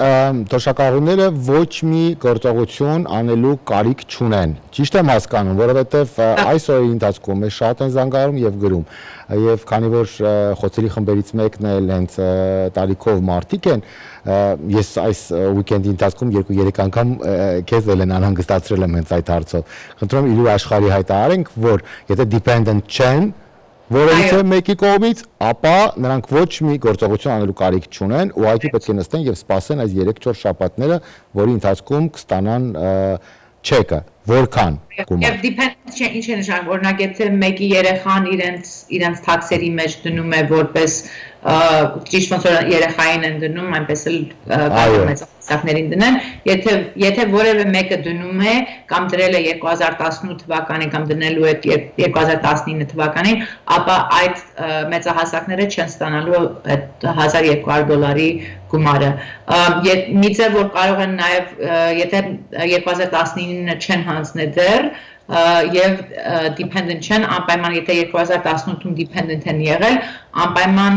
տոշակառուները ոչ մի գործողություն անելու կարիք չունեն։ Ճիշտ եմ հասկանում, որովհետև այս օրերի ընթացքում է շատ են զանգարում եւ գրում։ Եվ քանի որ խոցերի խմբերից մեկն էլ հենց տարիքով մարտիկ են, ես այս ուիկենդի ընթացքում 2-3 անգամ քեզ էլ են անհանգստացրել եմ հենց այդ հարցով։ Խնդրում իր աշխարհի հայտարարենք, որ եթե dependent չեն, որևիցե մեկի կողմից, ապա նրանք ոչ մի գործողություն անելու կարիք չունեն, ուղղակի պետք է նստեն եւ սպասեն այս 3-4 շաբաթները, որի ընթացքում կստանան չեկը որքան գումար։ Եվ depend չէ ինչ է նշանակում, օրինակ եթե մեկի երեխան իրենց իրենց թաքսերի մեջ դնում է որպես ճիշտ ոնց որ երեխային են դնում, այնպես էլ կարող մեծ հասակներին դնեն, եթե եթե որևէ մեկը դնում է կամ դրել է 2018 թվականին կամ դնելու է 2019 թվականին, ապա այդ մեծահասակները չեն ստանալու այդ 1200 դոլարի գումարը։ Միցե որ կարող են նաև եթե 2019-ը չեն հանձնել դեռ, եւ dependent չեն անպայման եթե 2018-ում dependent են եղել անպայման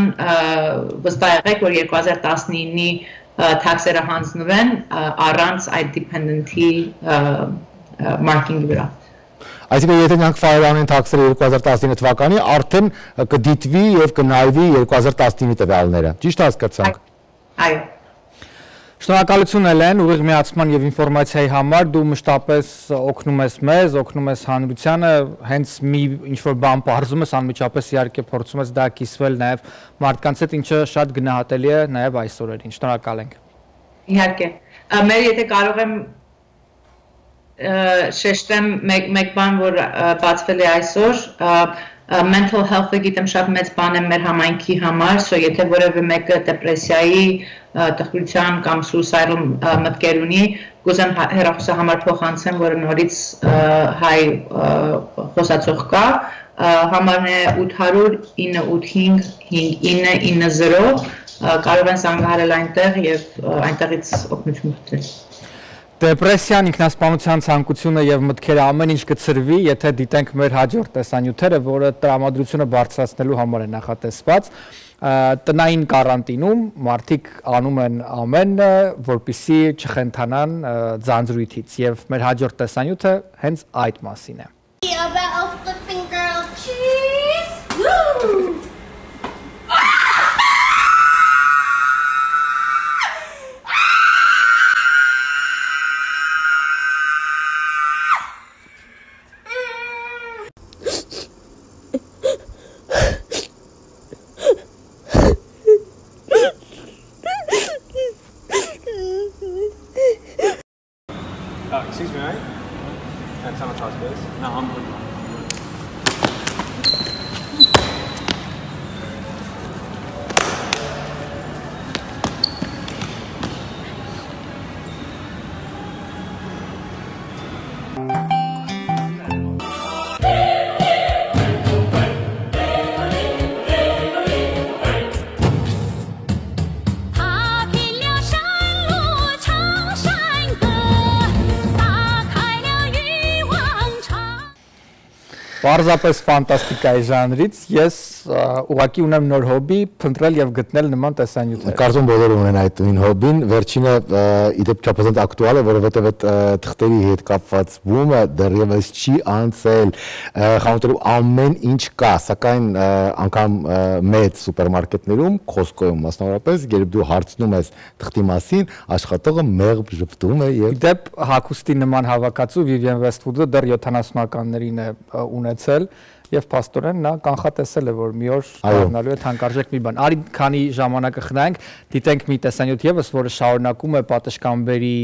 վստահ եղեք որ 2019-ի tax-երը հանձնվեն առանց այդ dependent-ի marking-ի վրա Այսինքն եթե նրանք file անեն tax-երը 2019 թվականի, արդեն կդիտվի եւ կնայվի 2019 տվյալները։ Ճիշտ հասկացանք։ Այո։ Շնորհակալություն Էլեն, ուղիղ միացման եւ ինֆորմացիայի համար։ Դու մշտապես օգնում ես մեզ, օգնում ես հանրությանը, հենց մի ինչ որ բան բարձում ես, անմիջապես իհարկե փորձում ես դա կիսվել նաեւ մարդկանց հետ, ինչը շատ գնահատելի է նաեւ այս օրերին։ Շնորհակալ ենք։ Իհարկե։ Մեր եթե կարող եմ շեշտեմ մեկ մեկ բան, որ բացվել է այսօր, mental health-ը գիտեմ շատ մեծ բան է մեր համայնքի համար, so եթե որևէ մեկը դեպրեսիայի, տխրության կամ suicidal մտքեր ունի, կուզեմ հա, հեռախոսահամար փոխանցեմ, որը նորից հայ խոսացող կա, համարն է 800 985 5990 կարող են զանգահարել այնտեղ եւ այնտեղից օգնություն խնդրել։ Դեպրեսիան, ինքնասպանության ցանկությունը եւ մտքերը ամեն ինչ կծրվի, եթե դիտենք մեր հաջորդ տեսանյութերը, որը տրամադրությունը բարձրացնելու համար է նախատեսված տնային կարանտինում մարդիկ անում են ամենը, որպիսի չխենթանան ձանձրույթից եւ մեր հաջորդ տեսանյութը հենց այդ մասին է։ About flipping girl cheese. Woo! time base? No, I'm good. Պարզապես ֆանտաստիկայի ժանրից ես ուղակի ունեմ նոր հոբի փնտրել եւ գտնել նման տեսանյութեր։ Կարծում բոլորը ունեն այդ նույն հոբին։ Վերջինը իդեպ չափազանց ակտուալ է, որովհետեւ այդ թղթերի հետ կապված բումը դեռևս չի անցել։ Խանութերում ամեն ինչ կա, սակայն անգամ մեծ սուպերմարկետներում, Costco-ում մասնավորապես, երբ դու հարցնում ես թղթի մասին, աշխատողը մեղմ ժպտում է եւ Իդեպ հակոստի նման հավաքածու Vivian Westwood-ը դեռ 70-ականներին է ունեցել եւ աստորեն նա կանխատեսել է որ մի օր դառնալու է թանկարժեք մի բան։ Արի քանի ժամանակը խնայենք, դիտենք մի տեսանյութ եւս, որը շարունակում է պատշգամբերի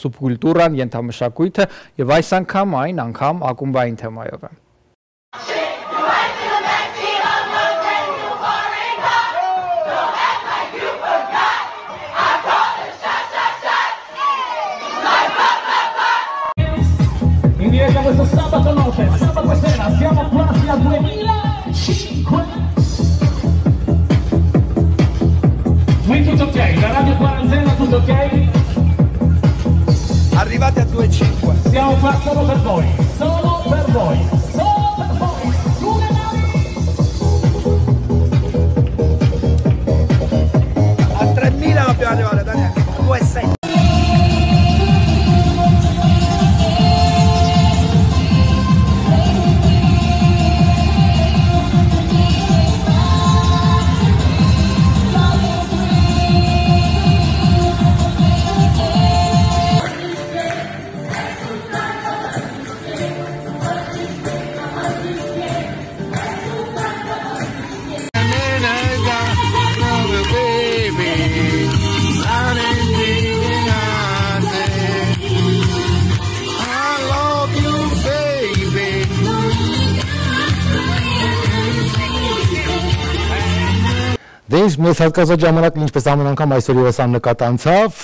սուբկուլտուրան, ենթամշակույթը եւ այս անգամ այն անգամ ակումբային թեմայով է։ Indietro questo sabato notte, sabato sera, siamo quasi al 2005. Qui tutto ok, la radio quarantena tutto ok? Arrivati a 2,5. Siamo qua solo per voi, solo per voi, solo per voi. A 3.000 dobbiamo arrivare, Daniele. Մեծ հատկացած ժամանակ ինչպես ամեն անգամ այսօր եւս աննկատ անցավ,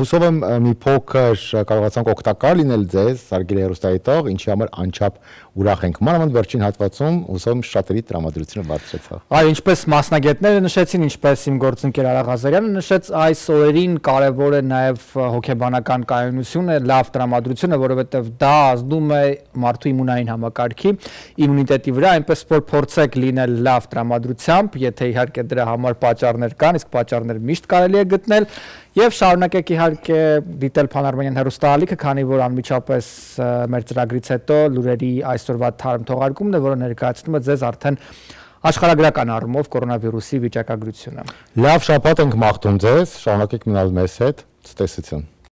հուսով եմ մի փոքր կարողացանք օգտակար լինել ձեզ, Սարգսի Հերոստայտող, ինչի համար անչափ ուրախ ենք։ Մանավանդ վերջին հատվածում հուսով եմ շատերի տրամադրությունը բարձրացավ։ Այո, ինչպես մասնագետները նշեցին, ինչպես իմ գործընկեր Արա Ղազարյանը նշեց, այս օրերին կարևոր է նաև հոգեբանական կայունությունը, լավ տրամադրությունը, որովհետև դա ազդում է մարդու իմունային համակարգի իմունիտետի վրա, այնպես որ փորձեք լինել լավ տրամադրությամբ, եթե իհարկե դրա համար պատճառներ կան, իսկ պատճառներ միշտ կարելի է գտնել եւ շարունակեք իհարկե դիտել Փանարմենյան հերոստալիքը, քանի որ անմիջապես մեր ծրագրից հետո լուրերի այսօրվա թարմ թողարկումն է, որը ներկայացնում է ձեզ արդեն աշխարհագրական առումով կորոնավիրուսի վիճակագրությունը։ Լավ շաբաթ ենք մաղթում ձեզ, շարունակեք մնալ մեզ հետ։ Ցտեսություն։